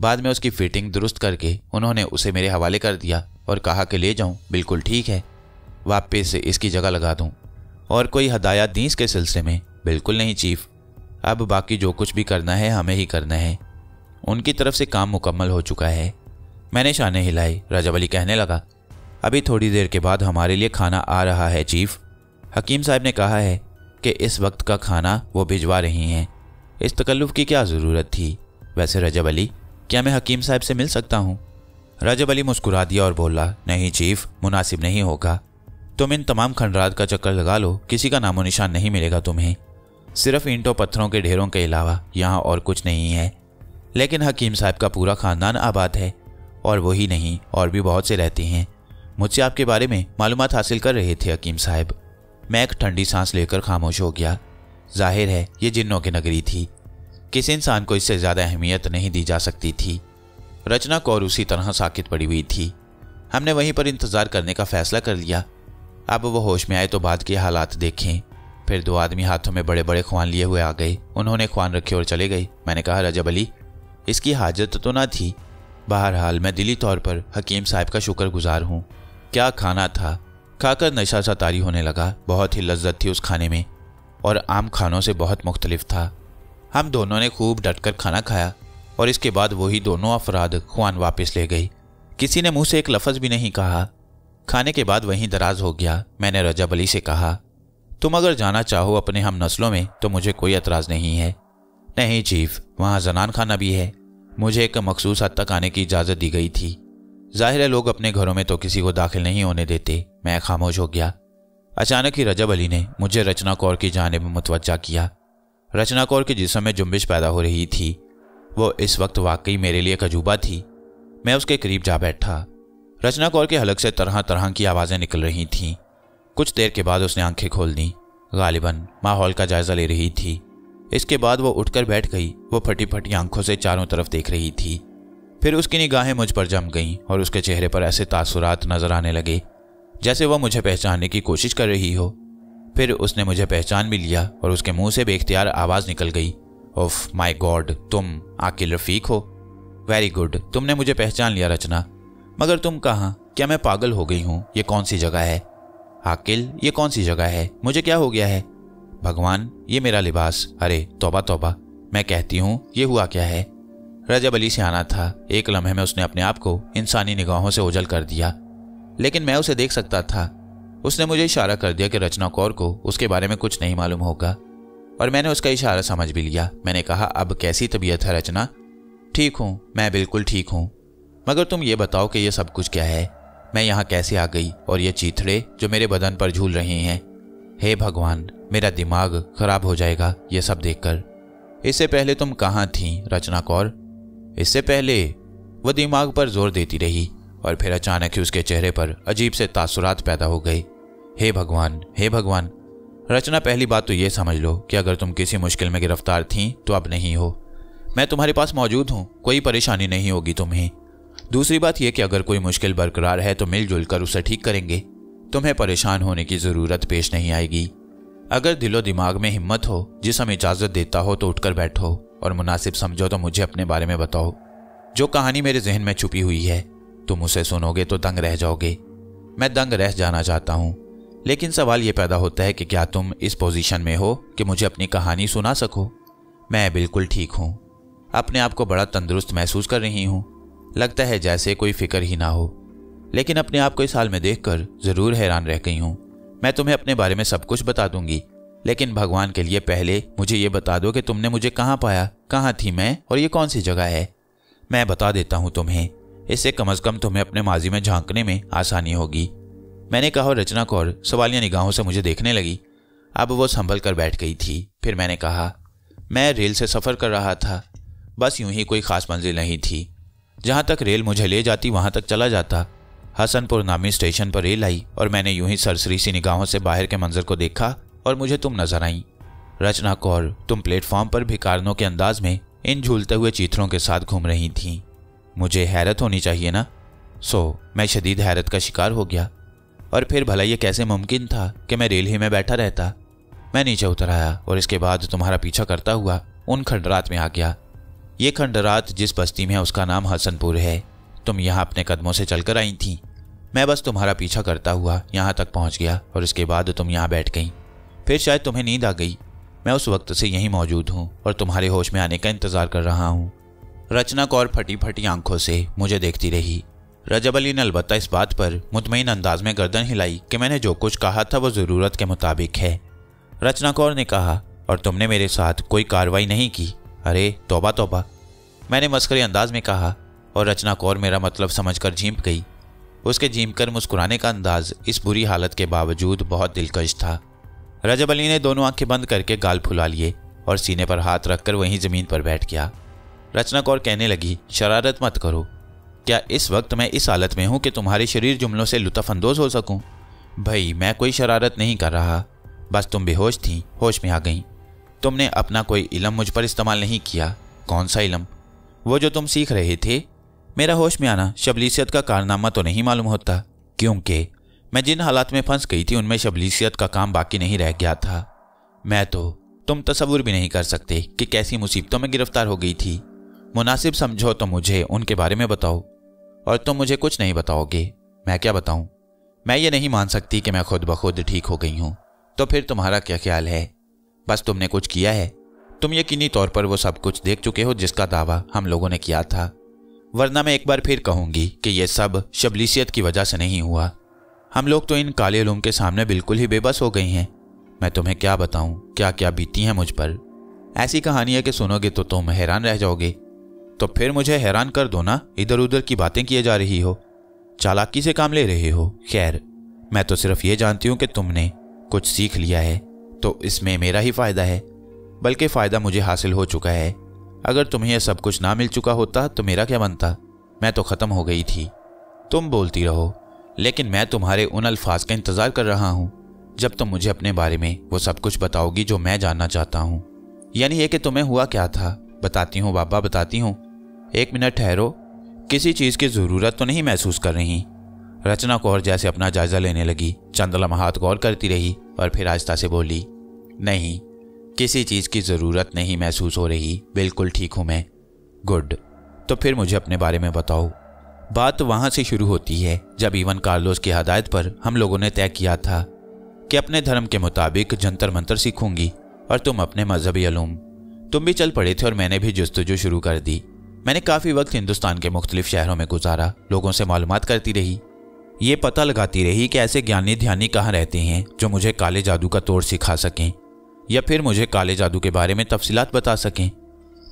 बाद में उसकी फिटिंग दुरुस्त करके उन्होंने उसे मेरे हवाले कर दिया और कहा कि ले जाऊँ, बिल्कुल ठीक है। वापस इसकी जगह लगा दूँ। और कोई हदायत दी इसके सिलसिले में? बिल्कुल नहीं, चीफ। अब बाकी जो कुछ भी करना है, हमें ही करना है। उनकी तरफ़ से काम मुकम्मल हो चुका है। मैंने शाने हिलाई। रजब अली कहने लगा, अभी थोड़ी देर के बाद हमारे लिए खाना आ रहा है, चीफ। हकीम साहब ने कहा है कि इस वक्त का खाना वो भिजवा रही हैं। इस तकल्लुफ़ की क्या ज़रूरत थी? वैसे रजब अली क्या मैं हकीम साहब से मिल सकता हूँ? रजब अली मुस्कुरा दिया और बोला, नहीं चीफ, मुनासिब नहीं होगा। तुम इन तमाम खंडरात का चक्कर लगा लो, किसी का नामो निशान नहीं मिलेगा तुम्हें। सिर्फ़ ईंटों पत्थरों के ढेरों के अलावा यहाँ और कुछ नहीं है। लेकिन हकीम साहब का पूरा खानदान आबाद है और वही नहीं, और भी बहुत से रहते हैं। मुझसे आपके बारे में मालूम हासिल कर रहे थे हकीम साहब। मैं एक ठंडी सांस लेकर खामोश हो गया। ज़ाहिर है, ये जिन्नों की नगरी थी। किसी इंसान को इससे ज़्यादा अहमियत नहीं दी जा सकती थी। रचना कौर उसी तरह साकित पड़ी हुई थी। हमने वहीं पर इंतज़ार करने का फैसला कर लिया। अब वो होश में आए तो बाद के हालात देखें। फिर दो आदमी हाथों में बड़े बड़े खुआन लिए हुए आ गए। उन्होंने खुआन रखे और चले गए। मैंने कहा, रजब अली इसकी हाजत तो ना थी। बहरहाल, मैं दिली तौर पर हकीम साहब का शुक्रगुजार हूँ। क्या खाना था? खाकर नशा सा तारी होने लगा। बहुत ही लज्जत थी उस खाने में। और आम खानों से बहुत मुख्तलिफ़ था। हम दोनों ने खूब डटकर खाना खाया और इसके बाद वही दोनों अफराद खुआन वापस ले गई। किसी ने मुँह से एक लफज भी नहीं कहा। खाने के बाद वहीं दराज हो गया, मैंने रजब अली से कहा, तुम अगर जाना चाहो अपने हम नस्लों में तो मुझे कोई एतराज़ नहीं है। नहीं चीफ, वहाँ जनान खाना भी है। मुझे एक मखसूस हद तक आने की इजाज़त दी गई थी। ज़ाहिर है लोग अपने घरों में तो किसी को दाखिल नहीं होने देते। मैं खामोश हो गया। अचानक ही रजब अली ने मुझे रचना कौर की जानब मुतवजा किया। रचना कौर के जिसम में जुम्बिश पैदा हो रही थी। वो इस वक्त वाकई मेरे लिए कजूबा थी। मैं उसके करीब जा बैठा। रचना कौर के हलक से तरह तरह की आवाज़ें निकल रही थीं। कुछ देर के बाद उसने आँखें खोल दी। गालिबन माहौल का जायजा ले रही थी। इसके बाद वो उठकर बैठ गई। वो फटी फटी आँखों से चारों तरफ़ देख रही थी। फिर उसकी निगाहें मुझ पर जम गईं और उसके चेहरे पर ऐसे तासुरात नज़र आने लगे, जैसे वह मुझे पहचानने की कोशिश कर रही हो। फिर उसने मुझे पहचान भी लिया और उसके मुँह से बेख्तियार आवाज़ निकल गई ओफ माई गॉड तुम आकिल रफीक हो। वेरी गुड तुमने मुझे पहचान लिया रचना। मगर तुम कहाँ? क्या मैं पागल हो गई हूँ? ये कौन सी जगह है? आकिल, ये कौन सी जगह है? मुझे क्या हो गया है? भगवान, ये मेरा लिबास। अरे, तोबा तोबा। मैं कहती हूँ, ये हुआ क्या है? रजब अली से आना था। एक लम्हे में उसने अपने आप को इंसानी निगाहों से ओझल कर दिया। लेकिन मैं उसे देख सकता था। उसने मुझे इशारा कर दिया कि रचना कौर को उसके बारे में कुछ नहीं मालूम होगा। और मैंने उसका इशारा समझ भी लिया। मैंने कहा, अब कैसी तबीयत है रचना? ठीक हूँ, मैं बिल्कुल ठीक हूँ। मगर तुम ये बताओ कि यह सब कुछ क्या है? मैं यहाँ कैसे आ गई और ये चीथड़े जो मेरे बदन पर झूल रहे हैं? हे भगवान मेरा दिमाग खराब हो जाएगा ये सब देखकर। इससे पहले तुम कहाँ थी, रचना कौर? इससे पहले वह दिमाग पर ज़ोर देती रही और फिर अचानक ही उसके चेहरे पर अजीब से तासुरात पैदा हो गए हे भगवान हे भगवान, रचना पहली बात तो ये समझ लो कि अगर तुम किसी मुश्किल में गिरफ़्तार थी तो अब नहीं हो। मैं तुम्हारे पास मौजूद हूँ, कोई परेशानी नहीं होगी तुम्हें। दूसरी बात यह कि अगर कोई मुश्किल बरकरार है तो मिलजुल कर उसे ठीक करेंगे। तुम्हें परेशान होने की ज़रूरत पेश नहीं आएगी। अगर दिलो दिमाग में हिम्मत हो, जिस हम इजाज़त देता हो तो उठकर बैठो और मुनासिब समझो तो मुझे अपने बारे में बताओ। जो कहानी मेरे जहन में छुपी हुई है, तुम उसे सुनोगे तो दंग रह जाओगे। मैं दंग रह जाना चाहता हूँ, लेकिन सवाल यह पैदा होता है कि क्या तुम इस पोजीशन में हो कि मुझे अपनी कहानी सुना सको? मैं बिल्कुल ठीक हूँ। अपने आप को बड़ा तंदुरुस्त महसूस कर रही हूँ। लगता है जैसे कोई फ़िक्र ही ना हो। लेकिन अपने आप को इस हाल में देखकर ज़रूर हैरान रह गई हूँ। मैं तुम्हें अपने बारे में सब कुछ बता दूँगी। लेकिन भगवान के लिए पहले मुझे ये बता दो कि तुमने मुझे कहाँ पाया, कहाँ थी मैं, और ये कौन सी जगह है? मैं बता देता हूँ तुम्हें। इससे कम अज कम तुम्हें अपने माजी में झांकने में आसानी होगी। मैंने कहा रचना कौर सवालिया निगाहों से मुझे देखने लगी। अब वो संभल कर बैठ गई थी। फिर मैंने कहा, मैं रेल से सफ़र कर रहा था। बस यूँ ही कोई ख़ास मंजिल नहीं थी। जहाँ तक रेल मुझे ले जाती, वहाँ तक चला जाता। हसनपुर नामी स्टेशन पर रेल आई और मैंने यूँ ही सरसरी सी निगाहों से बाहर के मंजर को देखा और मुझे तुम नज़र आई। रचना कौर, तुम प्लेटफॉर्म पर भिकारनों के अंदाज में इन झूलते हुए चीथरों के साथ घूम रही थीं। मुझे हैरत होनी चाहिए ना? सो, मैं शदीद हैरत का शिकार हो गया। और फिर भला ये कैसे मुमकिन था कि मैं रेल ही में बैठा रहता? मैं नीचे उतर आया और इसके बाद तुम्हारा पीछा करता हुआ उन खंडरात में आ गया। ये खंडरात जिस बस्ती में उसका नाम हसनपुर है। तुम यहाँ अपने कदमों से चलकर आई थी। मैं बस तुम्हारा पीछा करता हुआ यहाँ तक पहुँच गया और इसके बाद तुम यहाँ बैठ गई। फिर शायद तुम्हें नींद आ गई। मैं उस वक्त से यहीं मौजूद हूँ और तुम्हारे होश में आने का इंतज़ार कर रहा हूँ। रचना कौर फटी फटी आँखों से मुझे देखती रही। रजब अली ने अलबत्ता इस बात पर मुतमिन अंदाज में गर्दन हिलाई कि मैंने जो कुछ कहा था वो ज़रूरत के मुताबिक है। रचना कौर ने कहा, और तुमने मेरे साथ कोई कार्रवाई नहीं की? अरे तोबा तोबा मैंने मस्करी अंदाज में कहा और रचना कौर मेरा मतलब समझकर झींप गई। उसके झीम कर मुस्कुराने का अंदाज इस बुरी हालत के बावजूद बहुत दिलकश था। रजब अली ने दोनों आँखें बंद करके गाल फुला लिए और सीने पर हाथ रखकर वहीं ज़मीन पर बैठ गया। रचना कौर कहने लगी, शरारत मत करो। क्या इस वक्त मैं इस हालत में हूँ कि तुम्हारे शरीर जुमलों से लुत्फानंदोज हो सकूँ? भाई, मैं कोई शरारत नहीं कर रहा। बस तुम बेहोश थी, होश में आ गई। तुमने अपना कोई इलम मुझ पर इस्तेमाल नहीं किया। कौन सा इलम? वो जो तुम सीख रहे थे मेरा होश में आना शबलीसियत का कारनामा तो नहीं मालूम होता, क्योंकि मैं जिन हालात में फंस गई थी, उनमें शबलीसियत का काम बाकी नहीं रह गया था। मैं तो तुम तस्वुर भी नहीं कर सकते कि कैसी मुसीबतों में गिरफ़्तार हो गई थी। मुनासिब समझो तो मुझे उनके बारे में बताओ, और तुम मुझे कुछ नहीं बताओगे। मैं क्या बताऊँ? मैं ये नहीं मान सकती कि मैं खुद ब खुद ठीक हो गई हूँ। तो फिर तुम्हारा क्या ख्याल है? बस तुमने कुछ किया है? तुम यकीनी तौर पर वो सब कुछ देख चुके हो जिसका दावा हम लोगों ने किया था। वरना मैं एक बार फिर कहूँगी कि यह सब शबलीसियत की वजह से नहीं हुआ। हम लोग तो इन काले उलूम के सामने बिल्कुल ही बेबस हो गई हैं। मैं तुम्हें क्या बताऊँ? क्या क्या बीती हैं मुझ पर? ऐसी कहानी है कि सुनोगे तो तुम हैरान रह जाओगे। तो फिर मुझे हैरान कर दो ना इधर उधर की बातें किए जा रही हो। चालाकी से काम ले रहे हो, खैर। मैं तो सिर्फ़ ये जानती हूँ कि तुमने कुछ सीख लिया है तो इसमें मेरा ही फ़ायदा है। बल्कि फ़ायदा मुझे हासिल हो चुका है। अगर तुम्हें यह सब कुछ ना मिल चुका होता तो मेरा क्या बनता? मैं तो ख़त्म हो गई थी। तुम बोलती रहो, लेकिन मैं तुम्हारे उन अल्फाज का इंतज़ार कर रहा हूँ, जब तुम मुझे अपने बारे में वो सब कुछ बताओगी जो मैं जानना चाहता हूँ। यानी ये कि तुम्हें हुआ क्या था? बताती हूँ, बाबा, बताती हूँ। एक मिनट ठहरो, किसी चीज़ की ज़रूरत तो नहीं महसूस कर रही। रचना कौर जैसे अपना जायजा लेने लगी चंद लम्हात गौर करती रही और फिर आहिस्ता से बोली, नहीं किसी चीज़ की ज़रूरत नहीं महसूस हो रही। बिल्कुल ठीक हूँ मैं। गुड। तो फिर मुझे अपने बारे में बताओ। बात वहाँ से शुरू होती है, जब इवन कार्लोस की हदायत पर हम लोगों ने तय किया था कि अपने धर्म के मुताबिक जंतर मंतर सीखूँगी, और तुम अपने मजहबी अलूम। तुम भी चल पड़े थे और मैंने भी जस्तजू शुरू कर दी। मैंने काफ़ी वक्त हिंदुस्तान के मुख्तलिफ़ शहरों में गुजारा, लोगों से मालूम करती रही। ये पता लगाती रही कि ऐसे ज्ञानी ध्यानी कहाँ रहते हैं, जो मुझे काले जादू का तोड़ सिखा सकें। या फिर मुझे काले जादू के बारे में तफसीलात बता सकें।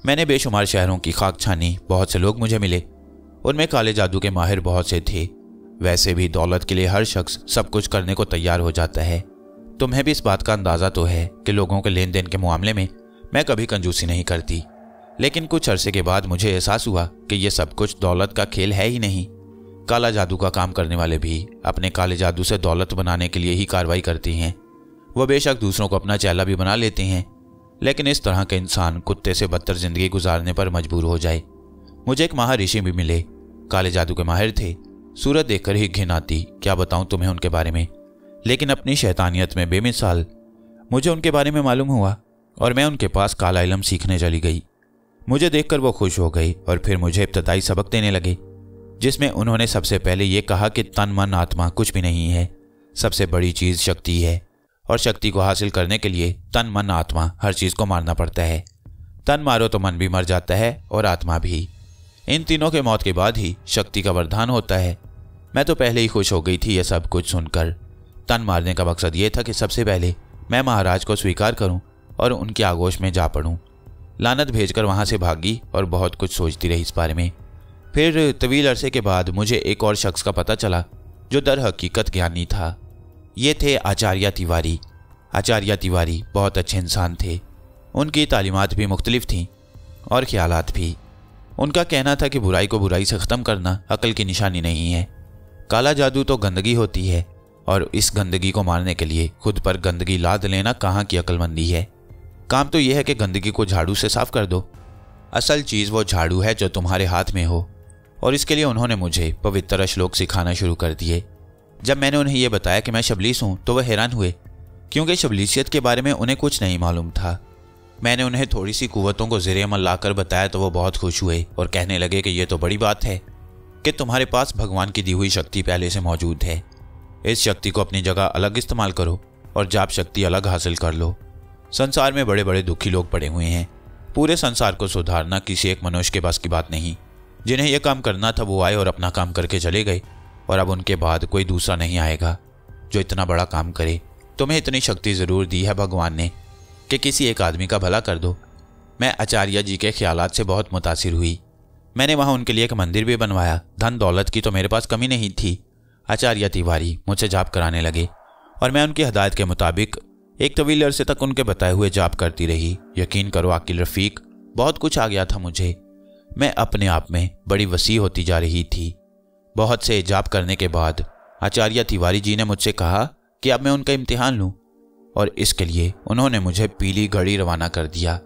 मैंने बेशुमार शहरों की खाक छानी, बहुत से लोग मुझे मिले। उनमें काले जादू के माहिर बहुत से थे। वैसे भी दौलत के लिए हर शख्स सब कुछ करने को तैयार हो जाता है। तुम्हें भी इस बात का अंदाज़ा तो है कि लोगों के लेन देन के मामले में मैं कभी कंजूसी नहीं करती। लेकिन कुछ अरसे के बाद मुझे एहसास हुआ कि यह सब कुछ दौलत का खेल है ही नहीं। काला जादू का काम करने वाले भी अपने काले जादू से दौलत बनाने के लिए ही कार्रवाई करती हैं। वह बेशक दूसरों को अपना चेला भी बना लेते हैं, लेकिन इस तरह के इंसान कुत्ते से बदतर ज़िंदगी गुजारने पर मजबूर हो जाए। मुझे एक महाऋषि भी मिले, काले जादू के माहिर थे। सूरत देखकर ही घिन आती, क्या बताऊँ तुम्हें उनके बारे में? लेकिन अपनी शैतानियत में बेमिसाल, मुझे उनके बारे में मालूम हुआ, और मैं उनके पास काला इलम सीखने चली गई। मुझे देखकर वो खुश हो गई और फिर मुझे इब्तदाई सबक देने लगे, जिसमें उन्होंने सबसे पहले ये कहा कि तन मन आत्मा कुछ भी नहीं है, सबसे बड़ी चीज़ शक्ति है। और शक्ति को हासिल करने के लिए तन, मन, आत्मा हर चीज़ को मारना पड़ता है। तन मारो तो मन भी मर जाता है और आत्मा भी। इन तीनों के मौत के बाद ही शक्ति का वरदान होता है। मैं तो पहले ही खुश हो गई थी यह सब कुछ सुनकर। तन मारने का मकसद ये था कि सबसे पहले मैं महाराज को स्वीकार करूँ और उनके आगोश में जा पड़ूं। लानत भेजकर वहाँ से भागी और बहुत कुछ सोचती रही इस बारे में। फिर तवील अरसे के बाद मुझे एक और शख्स का पता चला, जो दर हकीकत ज्ञानी था। ये थे आचार्य तिवारी। आचार्य तिवारी बहुत अच्छे इंसान थे। उनकी तालीमत भी मुख्तलिफ़ थीं और ख्याल भी। उनका कहना था कि बुराई को बुराई से ख़त्म करना अकल की निशानी नहीं है। काला जादू तो गंदगी होती है और इस गंदगी को मारने के लिए खुद पर गंदगी लाद लेना कहाँ की अक्लमंदी है? काम तो यह है कि गंदगी को झाड़ू से साफ़ कर दो। असल चीज़ वो झाड़ू है जो तुम्हारे हाथ में हो और इसके लिए उन्होंने मुझे पवित्र श्लोक सिखाना शुरू कर दिए। जब मैंने उन्हें यह बताया कि मैं शबलीस हूँ तो वह हैरान हुए, क्योंकि शबलीसियत के बारे में उन्हें कुछ नहीं मालूम था। मैंने उन्हें थोड़ी सी कुवतों को जेर अमल लाकर बताया तो वो बहुत खुश हुए और कहने लगे कि यह तो बड़ी बात है कि तुम्हारे पास भगवान की दी हुई शक्ति पहले से मौजूद है। इस शक्ति को अपनी जगह अलग इस्तेमाल करो और जाप शक्ति अलग हासिल कर लो। संसार में बड़े बड़े दुखी लोग पड़े हुए हैं। पूरे संसार को सुधारना किसी एक मनुष्य के पास की बात नहीं। जिन्हें यह काम करना था, वो आए और अपना काम करके चले गए। और अब उनके बाद कोई दूसरा नहीं आएगा, जो इतना बड़ा काम करे। तुम्हें इतनी शक्ति ज़रूर दी है भगवान ने कि किसी एक आदमी का भला कर दो। मैं आचार्य जी के ख्याल से बहुत मुतासर हुई। मैंने वहाँ उनके लिए एक मंदिर भी बनवाया। धन दौलत की तो मेरे पास कमी नहीं थी। आचार्य तिवारी मुझसे जाप कराने लगे और मैं उनकी हदायत के मुताबिक एक तवील अरसे तक उनके बताए हुए जाप करती रही। यकीन करो, आकिल रफ़ीक, बहुत कुछ आ गया था मुझे। मैं अपने आप में बड़ी वसी होती जा रही थी। बहुत से इजाब करने के बाद आचार्य तिवारी जी ने मुझसे कहा कि अब मैं उनका इम्तिहान लूँ और इसके लिए उन्होंने मुझे पीली घड़ी रवाना कर दिया।